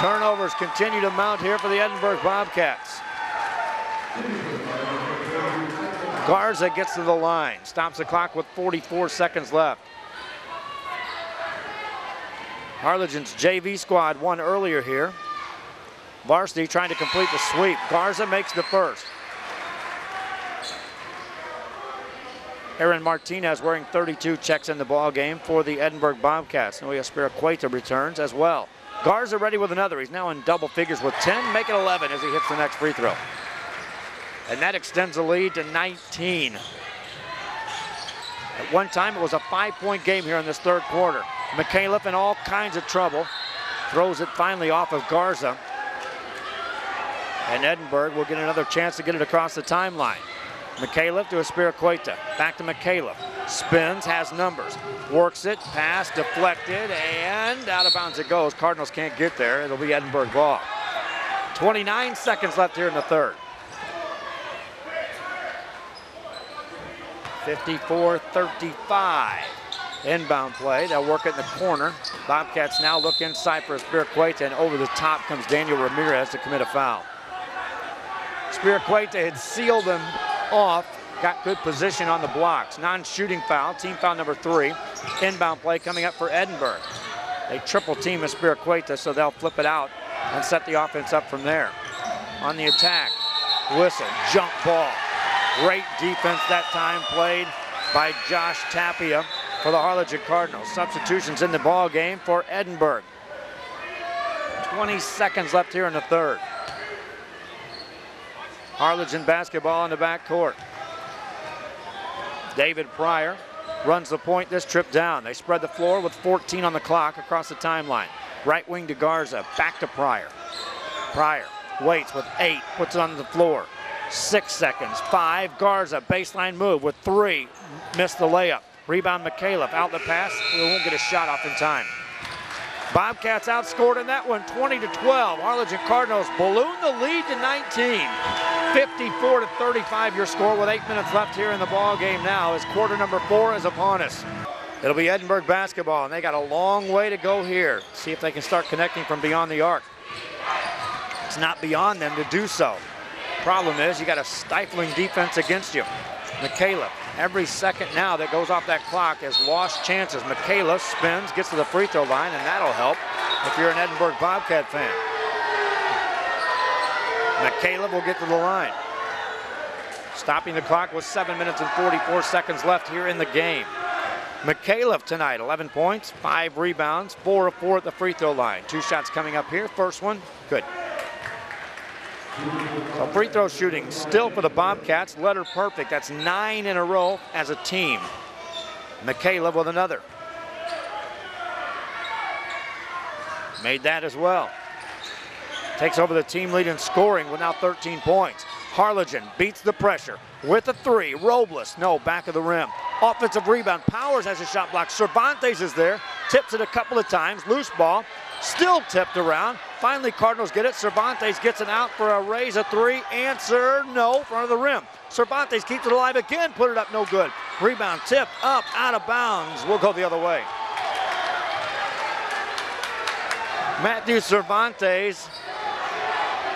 Turnovers continue to mount here for the Edinburg Bobcats. Garza gets to the line, stops the clock with 44 seconds left. Harlingen's JV squad won earlier here. Varsity trying to complete the sweep. Garza makes the first. Aaron Martinez wearing 32 checks in the ball game for the Edinburg Bobcats. Noe Espiricueta returns as well. Garza ready with another. He's now in double figures with 10, make it 11 as he hits the next free throw. And that extends the lead to 19. At one time, it was a five-point game here in this third quarter. McCaleb in all kinds of trouble. Throws it finally off of Garza. And Edinburg will get another chance to get it across the timeline. McCaleb to Espiricueta. Back to McCaleb. Spins, has numbers. Works it, pass, deflected, and out of bounds it goes. Cardinals can't get there. It'll be Edinburg ball. 29 seconds left here in the third. 54-35. Inbound play. They'll work it in the corner. Bobcats now look inside for Espiricueta, and over the top comes Daniel Ramirez to commit a foul. Espiricueta had sealed them off, got good position on the blocks. Non-shooting foul, team foul number three. Inbound play coming up for Edinburg. They triple team of Espiricueta, so they'll flip it out and set the offense up from there. On the attack, whistle, jump ball. Great defense that time played by Josh Tapia for the Harlingen Cardinals. Substitutions in the ball game for Edinburg. 20 seconds left here in the third. Harlingen basketball in the back court. David Pryor runs the point this trip down. They spread the floor with 14 on the clock across the timeline. Right wing to Garza, back to Pryor. Pryor waits with eight, puts it on the floor. Six seconds, five, Garza, baseline move with three, missed the layup. Rebound McCaleb, out the pass, we won't get a shot off in time. Bobcats outscored in that one 20 to 12. Harlingen Cardinals balloon the lead to 19. 54 to 35 your score with eight minutes left here in the ball game now as quarter number four is upon us. It'll be Edinburg basketball and they got a long way to go here. See if they can start connecting from beyond the arc. It's not beyond them to do so. Problem is you got a stifling defense against you. McCaleb Every second now that goes off that clock has lost chances. McCaleb spins, gets to the free throw line, and that'll help if you're an Edinburg Bobcat fan. McCaleb will get to the line. Stopping the clock with 7 minutes and 44 seconds left here in the game. McCaleb tonight, 11 points, 5 rebounds, 4 of 4 at the free throw line. Two shots coming up here. First one, good. So free throw shooting still for the Bobcats. Letter perfect. That's nine in a row as a team. McCaleb with another. Made that as well. Takes over the team lead in scoring with now 13 points. Harlingen beats the pressure with a three. Robles, no, back of the rim. Offensive rebound. Powers has a shot block. Cervantes is there. Tips it a couple of times. Loose ball. Still tipped around. Finally, Cardinals get it. Cervantes gets an out for a raise a three. Answer, no, front of the rim. Cervantes keeps it alive again, put it up, no good. Rebound, tip, up, out of bounds. We'll go the other way. Matthew Cervantes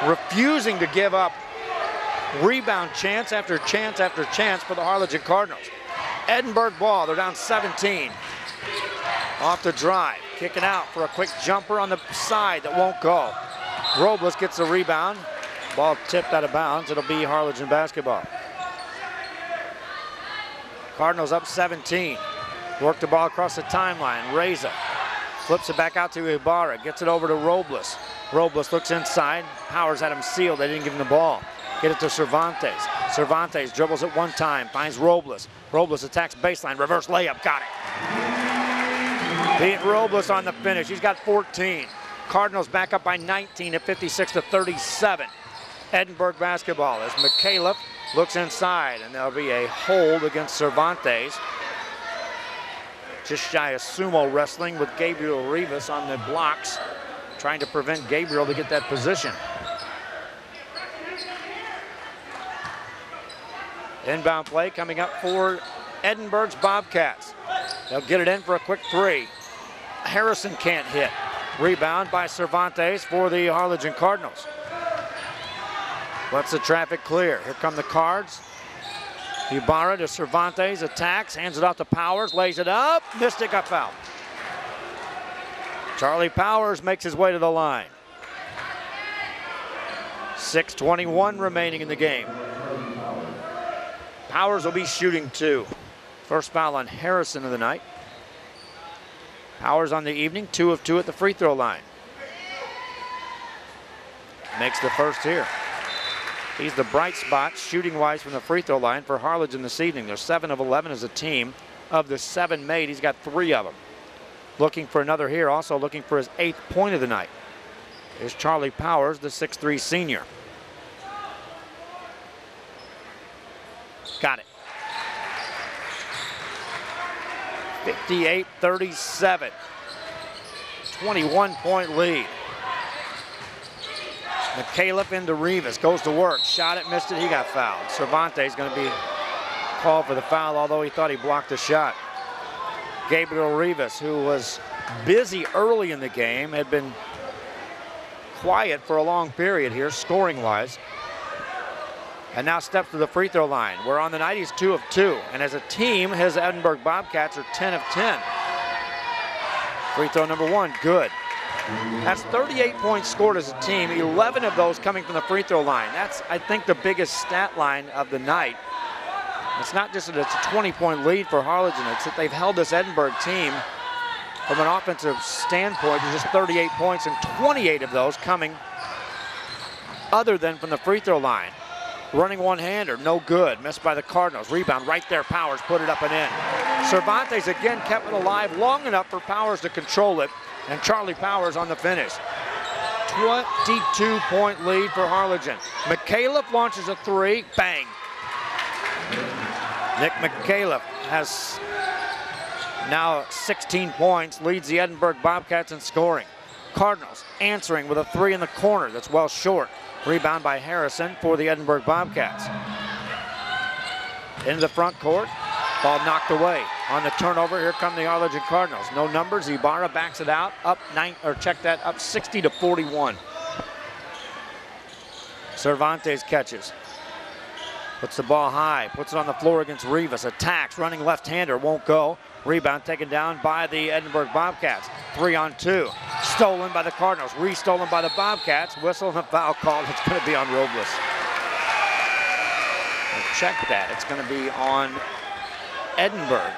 refusing to give up rebound chance after chance after chance for the Harlingen Cardinals. Edinburg ball, they're down 17. Off the drive. Kicking out for a quick jumper on the side that won't go. Robles gets the rebound. Ball tipped out of bounds. It'll be Harlingen basketball. Cardinals up 17. Work the ball across the timeline. Reza flips it back out to Ibarra. Gets it over to Robles. Robles looks inside. Powers had him sealed. They didn't give him the ball. Get it to Cervantes. Cervantes dribbles it one time. Finds Robles. Robles attacks baseline. Reverse layup. Got it. Pete Robles on the finish. He's got 14. Cardinals back up by 19 at 56 to 37. Edinburg basketball as McCaleb looks inside, and there'll be a hold against Cervantes. Just shy of sumo wrestling with Gabriel Rivas on the blocks, trying to prevent Gabriel to get that position. Inbound play coming up for Edinburg's Bobcats. They'll get it in for a quick three. Harrison can't hit. Rebound by Cervantes for the Harlingen Cardinals. Lets the traffic clear. Here come the cards. Ibarra to Cervantes, attacks, hands it off to Powers, lays it up, missed it, got fouled. Charlie Powers makes his way to the line. 6.21 remaining in the game. Powers will be shooting two. First foul on Harrison of the night. Powers on the evening, two of two at the free throw line. Makes the first here. He's the bright spot shooting wise from the free throw line for Harlingen this evening. They're 7 of 11 as a team. Of the seven made, he's got three of them. Looking for another here, also looking for his eighth point of the night. Is Charlie Powers, the 6'3 senior. Got it. 58-37. 21 point lead. McCaleb into Rivas, goes to work, shot it, missed it, he got fouled. Cervantes going to be called for the foul, although he thought he blocked the shot. Gabriel Rivas, who was busy early in the game, had been quiet for a long period here, scoring-wise, and now steps to the free throw line. We're on the night he's two of two, and as a team, his Edinburg Bobcats are 10 of 10. Free throw number one, good. That's 38 points scored as a team, 11 of those coming from the free throw line. That's, I think, the biggest stat line of the night. It's not just that it's a 20-point lead for Harlingen, it's that they've held this Edinburg team from an offensive standpoint to just 38 points and 28 of those coming other than from the free throw line. Running one-hander, no good. Missed by the Cardinals. Rebound right there. Powers put it up and in. Cervantes again kept it alive long enough for Powers to control it and Charlie Powers on the finish. 22-point lead for Harlingen. McCaleb launches a three, bang. Nick McCaleb has now 16 points, leads the Edinburg Bobcats in scoring. Cardinals answering with a three in the corner that's well short. Rebound by Harrison for the Edinburg Bobcats. Into the front court, ball knocked away. On the turnover, here come the Harlingen Cardinals. No numbers. Ibarra backs it out. Up nine, or check that, up 60 to 41. Cervantes catches. Puts the ball high, puts it on the floor against Rivas. Attacks, running left-hander, won't go. Rebound taken down by the Edinburg Bobcats. Three on two. Stolen by the Cardinals. Restolen by the Bobcats. Whistle and a foul call. It's going to be on Robles. check that. It's going to be on Edinburg.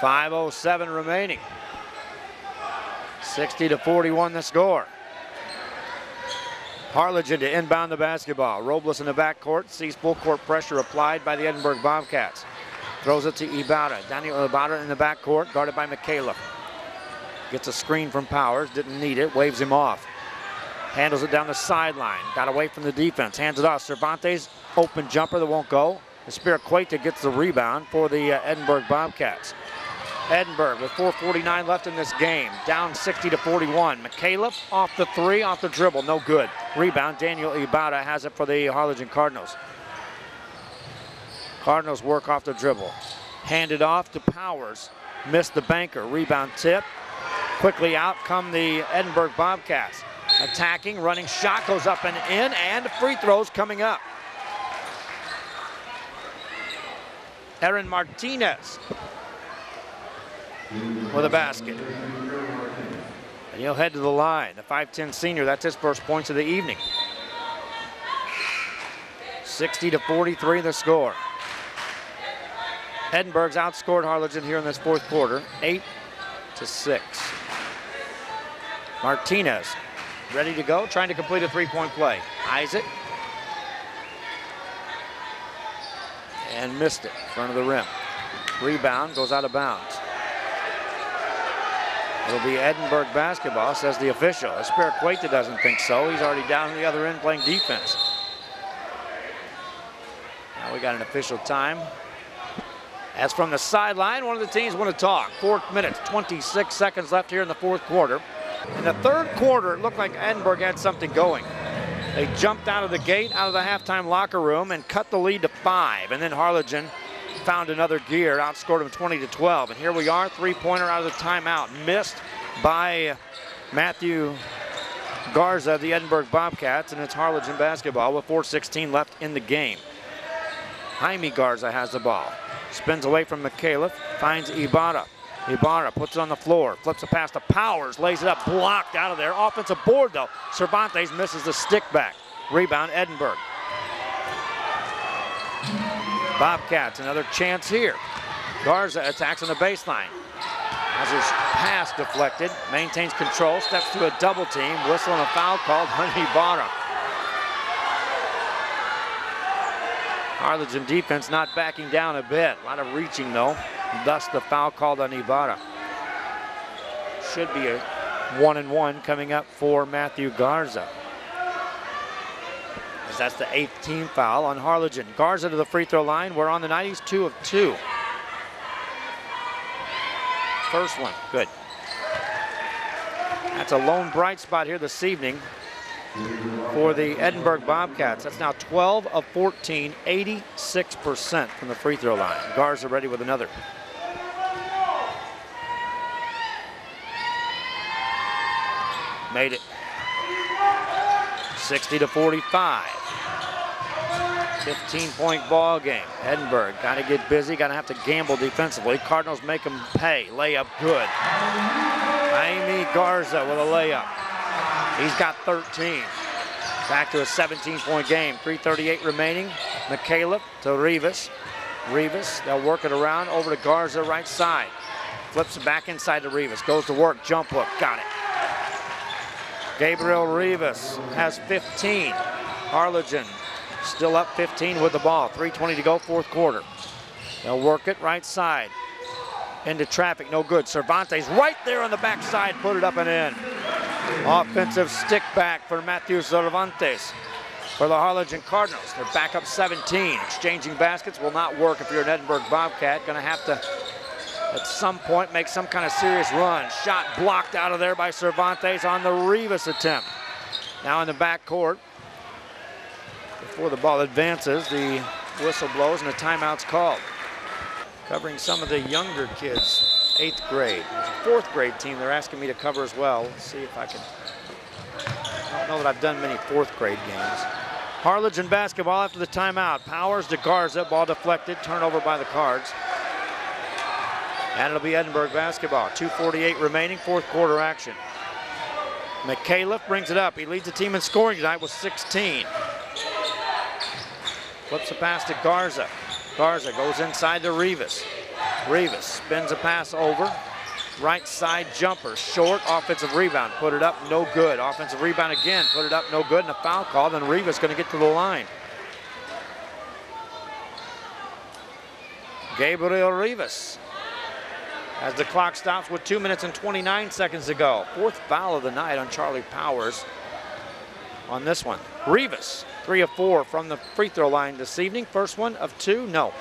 5.07 remaining. 60 to 41 the score. Harlingen to inbound the basketball. Robles in the backcourt sees full court pressure applied by the Edinburg Bobcats. Throws it to Ibarra. Daniel Ibarra in the backcourt, guarded by McCaleb. Gets a screen from Powers, didn't need it, waves him off. Handles it down the sideline, got away from the defense, hands it off. Cervantes, open jumper that won't go. Espiricueta gets the rebound for the uh, Edinburg Bobcats. Edinburg with 4.49 left in this game, down 60 to 41. McCaleb off the three, off the dribble, no good. Rebound, Daniel Ibarra has it for the Harlingen Cardinals. Cardinals work off the dribble. Handed off to Powers. Missed the banker. Rebound tip. Quickly out come the Edinburg Bobcats. Attacking, running shot goes up and in, and free throws coming up. Aaron Martinez with a basket. And he'll head to the line. The 5'10 senior, that's his first points of the evening. 60 to 43 the score. Edinburg's outscored Harlingen here in this fourth quarter, 8 to 6. Martinez ready to go, trying to complete a three-point play. Isaac. And missed it front of the rim. Rebound goes out of bounds. It'll be Edinburg basketball, says the official. Espiricueta doesn't think so. He's already down the other end playing defense. Now we got an official time. As from the sideline, one of the teams want to talk. Fourth minutes, 26 seconds left here in the fourth quarter. In the third quarter, it looked like Edinburg had something going. They jumped out of the gate, out of the halftime locker room, and cut the lead to five. And then Harlingen found another gear, outscored them 20 to 12. And here we are, three-pointer out of the timeout, missed by Matthew Garza, the Edinburg Bobcats, and it's Harlingen basketball with 4.16 left in the game. Jaime Garza has the ball. Spins away from McCaleb, finds Ibarra. Ibarra puts it on the floor, flips a pass to Powers, lays it up, blocked out of there. Offensive board though. Cervantes misses the stick back. Rebound Edinburg. Bobcats, another chance here. Garza attacks on the baseline. Has his pass deflected, maintains control, steps to a double team, whistle and a foul called on Ibarra. Harlingen defense not backing down a bit. A lot of reaching though. Thus the foul called on Ibarra. Should be a one and one coming up for Matthew Garza. As that's the eighth team foul on Harlingen. Garza to the free throw line. We're on the 90s, two of two. First one, good. That's a lone bright spot here this evening for the Edinburg Bobcats. That's now 12 of 14, 86% from the free throw line. Garza ready with another. Made it. 60 to 45. 15 point ball game. Edinburg got to get busy, got to have to gamble defensively. Cardinals make them pay. Layup good. Jaime Garza with a layup. He's got 13. Back to a 17 point game. 3.38 remaining. McCaleb to Rivas. Rivas, they'll work it around over to Garza right side. Flips it back inside to Rivas. Goes to work, jump hook, got it. Gabriel Rivas has 15. Harlingen still up 15 with the ball. 3.20 to go, fourth quarter. They'll work it right side. Into traffic, no good. Cervantes right there on the backside, put it up and in. Offensive stick back for Matthew Cervantes for the Harlingen Cardinals. They're back up 17. Exchanging baskets will not work if you're an Edinburg Bobcat. Gonna have to, at some point, make some kind of serious run. Shot blocked out of there by Cervantes on the Rivas attempt. Now in the back court. Before the ball advances, the whistle blows and a timeout's called. Covering some of the younger kids, eighth grade. Fourth grade team they're asking me to cover as well. Let's see if I can. I don't know that I've done many fourth grade games. Harlingen basketball after the timeout. Powers to Garza, ball deflected, turnover by the Cards. And it'll be Edinburg basketball. 2.48 remaining, fourth quarter action. McCaleb brings it up. He leads the team in scoring tonight with 16. Flips a pass to Garza. Garza goes inside to Rivas. Rivas spins a pass over. Right side jumper, short offensive rebound, put it up, no good. Offensive rebound again, put it up, no good, and a foul call. Then Rivas going to get to the line. Gabriel Rivas as the clock stops with two minutes and 29 seconds to go. Fourth foul of the night on Charlie Powers on this one. Rivas, three of four from the free throw line this evening. First one of two, no.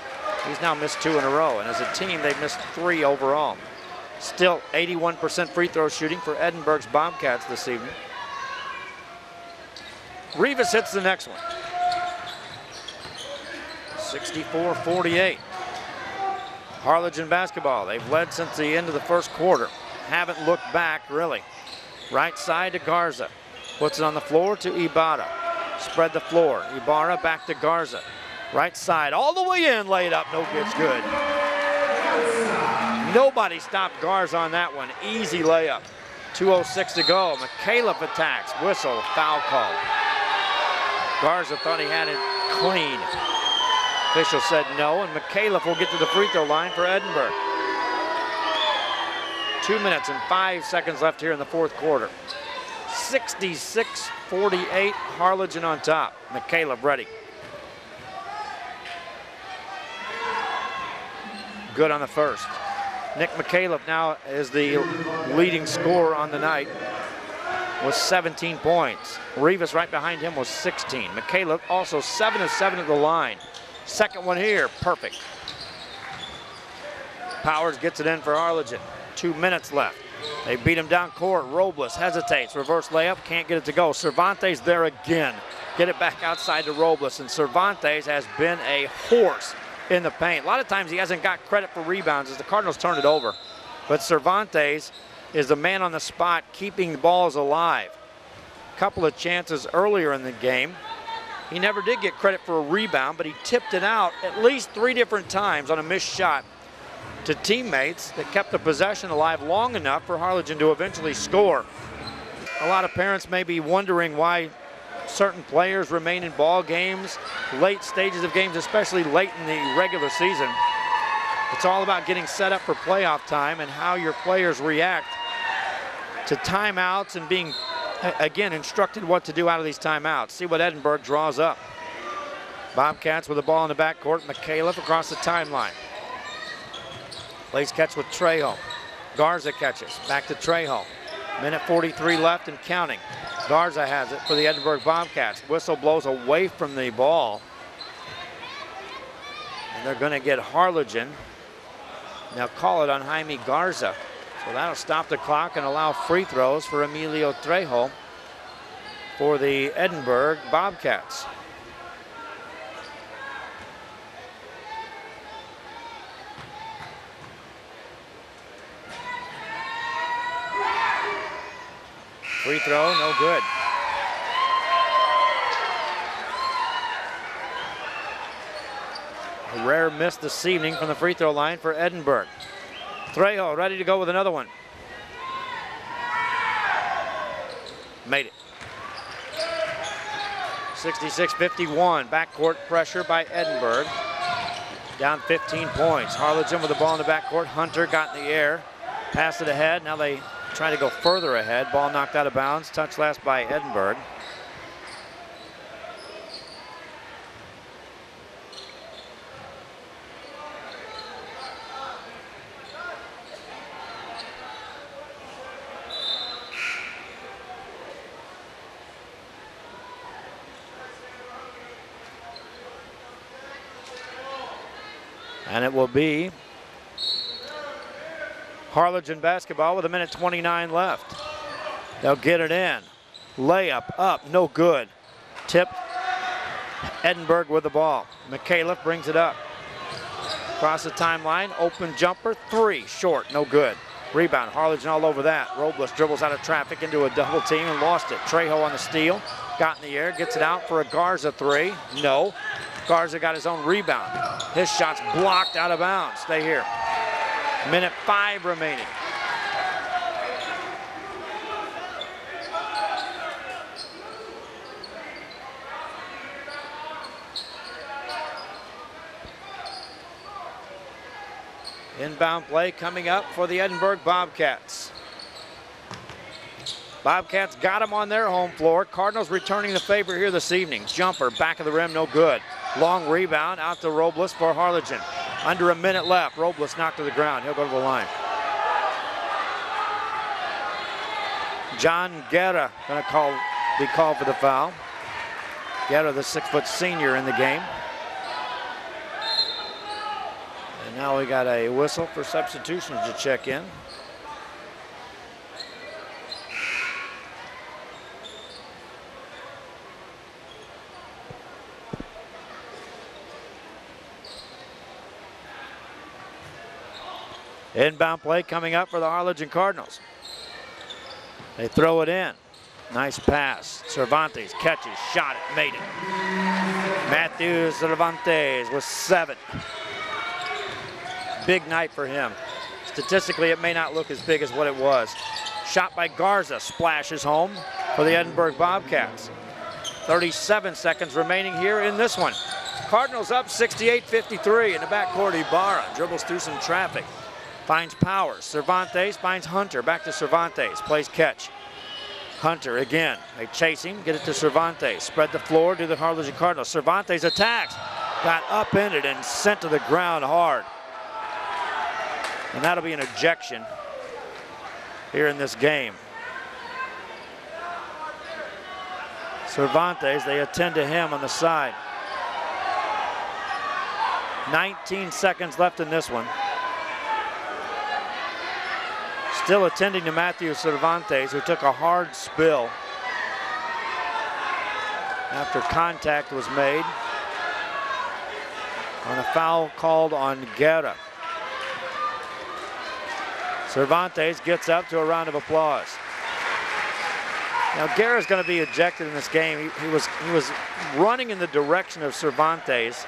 He's now missed two in a row, and as a team, they've missed three overall. Still 81% free throw shooting for Edinburg's Bobcats this evening. Rivas hits the next one. 64-48. Harlingen basketball. They've led since the end of the first quarter. Haven't looked back, really. Right side to Garza. Puts it on the floor to Ibarra. Spread the floor. Ibarra back to Garza. Right side, all the way in, laid up, no gets good. Nobody stopped Garza on that one. Easy layup. 2.06 to go. McCaleb attacks. Whistle, foul call. Garza thought he had it clean. Official said no, and McCaleb will get to the free throw line for Edinburg. Two minutes and five seconds left here in the fourth quarter. 66-48, Harlingen on top. McCaleb ready. Good on the first. Nick McCaleb now is the leading scorer on the night with 17 points. Rivas right behind him was 16. McCaleb also 7 of 7 at the line. Second one here, perfect. Powers gets it in for Harlingen. Two minutes left. They beat him down court. Robles hesitates. Reverse layup. Can't get it to go. Cervantes there again. Get it back outside to Robles. And Cervantes has been a horse in the paint. A lot of times he hasn't got credit for rebounds as the Cardinals turn it over. But Cervantes is the man on the spot keeping the balls alive. A couple of chances earlier in the game. He never did get credit for a rebound, but he tipped it out at least three different times on a missed shot to teammates that kept the possession alive long enough for Harlingen to eventually score. A lot of parents may be wondering why certain players remain in ball games, late stages of games, especially late in the regular season. It's all about getting set up for playoff time and how your players react to timeouts and being, again, instructed what to do out of these timeouts. See what Edinburg draws up. Bobcats with the ball in the backcourt. McCaleb across the timeline. Plays catch with Trejo. Garza catches. Back to Trejo. Minute 43 left and counting. Garza has it for the Edinburg Bobcats. Whistle blows away from the ball. And they're going to get Harlingen. Now call it on Jaime Garza. So that'll stop the clock and allow free throws for Emilio Trejo for the Edinburg Bobcats. Free throw, no good. A rare miss this evening from the free throw line for Edinburg. Trejo ready to go with another one. Made it. 66-51, backcourt pressure by Edinburg. Down 15 points. Harlingen with the ball in the backcourt. Hunter got in the air, passed it ahead. Now they trying to go further ahead. Ball knocked out of bounds. Touch last by Edinburg. And it will be Harlingen basketball with a minute 29 left. They'll get it in. Layup up, no good. Tip. Edinburg with the ball. McCaleb brings it up. Across the timeline, open jumper, three, short, no good. Rebound, Harlingen all over that. Robles dribbles out of traffic into a double team and lost it. Trejo on the steal, got in the air, gets it out for a Garza three, no. Garza got his own rebound. His shot's blocked out of bounds. Stay here. Minute five remaining. Inbound play coming up for the Edinburg Bobcats. Bobcats got them on their home floor. Cardinals returning the favor here this evening. Jumper, back of the rim, no good. Long rebound out to Robles for Harlingen. Under a minute left. Robles knocked to the ground. He'll go to the line. John Guerra going to call be called for the foul. Guerra, the six-foot senior in the game. And now we got a whistle for substitutions to check in. Inbound play coming up for the Harlingen Cardinals. They throw it in. Nice pass. Cervantes catches, shot it, made it. Matthew Cervantes with seven. Big night for him. Statistically, it may not look as big as what it was. Shot by Garza splashes home for the Edinburg Bobcats. 37 seconds remaining here in this one. Cardinals up 68-53 in the backcourt. Ibarra dribbles through some traffic. Finds Powers. Cervantes finds Hunter. Back to Cervantes. Plays catch. Hunter again. They chase him. Get it to Cervantes. Spread the floor to the Harlingen Cardinals. Cervantes attacks. Got upended and sent to the ground hard. And that'll be an ejection here in this game. Cervantes, they attend to him on the side. 19 seconds left in this one. Still attending to Matthew Cervantes, who took a hard spill after contact was made on a foul called on Guerra. Cervantes gets up to a round of applause. Now Guerra's going to be ejected in this game. He, he, was he was running in the direction of Cervantes,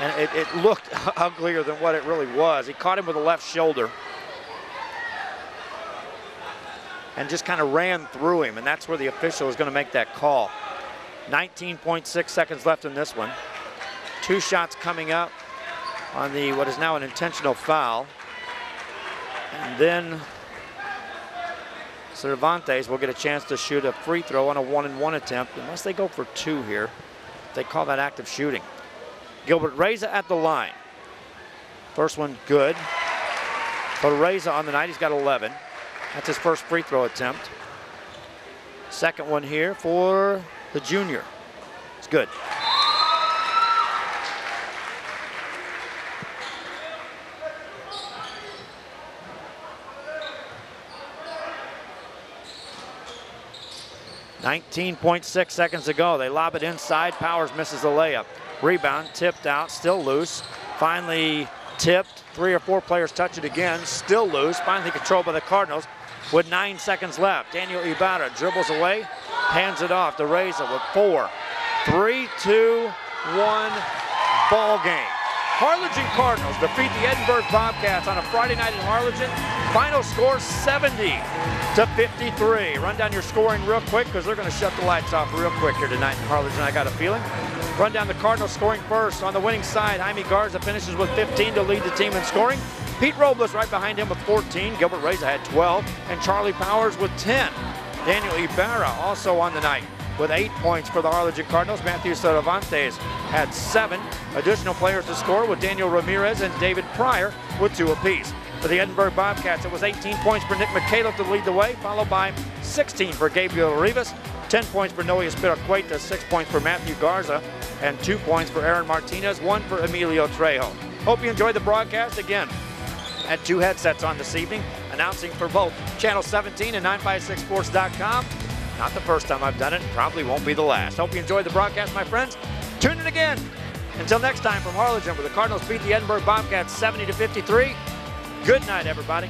and it, it looked uglier than what it really was. He caught him with the left shoulder and just kind of ran through him, and that's where the official is going to make that call. 19.6 seconds left in this one. Two shots coming up on the what is now an intentional foul. And then Cervantes will get a chance to shoot a free throw on a one and one attempt, unless they go for two here. They call that active shooting. Gilbert Reza at the line. First one good. But Reza on the night, he's got 11. That's his first free throw attempt. Second one here for the junior. It's good. Nineteen point six seconds to go. They lob it inside. Powers misses the layup. Rebound tipped out, still loose. Finally tipped. Three or four players touch it again, still loose. Finally controlled by the Cardinals with nine seconds left. Daniel Ibarra dribbles away, hands it off to Reza with four, three, two, one, ball game. Harlingen Cardinals defeat the Edinburg Bobcats on a Friday night in Harlingen. Final score 70 to 53. Run down your scoring real quick because they're going to shut the lights off real quick here tonight in Harlingen, I got a feeling. Run down the Cardinals scoring first. On the winning side, Jaime Garza finishes with 15 to lead the team in scoring. Pete Robles right behind him with 14. Gilbert Reza had 12. And Charlie Powers with 10. Daniel Ibarra also on the night with eight points for the Harlingen Cardinals. Matthew Cervantes had seven. Additional players to score with Daniel Ramirez and David Pryor with two apiece. For the Edinburg Bobcats, it was 18 points for Nick McCaleb to lead the way, followed by 16 for Gabriel Rivas, 10 points for Noe Espiricueta, 6 points for Matthew Garza, and 2 points for Aaron Martinez, 1 for Emilio Trejo. Hope you enjoyed the broadcast. Again, had two headsets on this evening, announcing for both Channel 17 and 956sports.com. Not the first time I've done it, probably won't be the last. Hope you enjoyed the broadcast, my friends. Tune in again. Until next time from Harlingen, where the Cardinals beat the Edinburg Bobcats 70 to 53. Good night, everybody.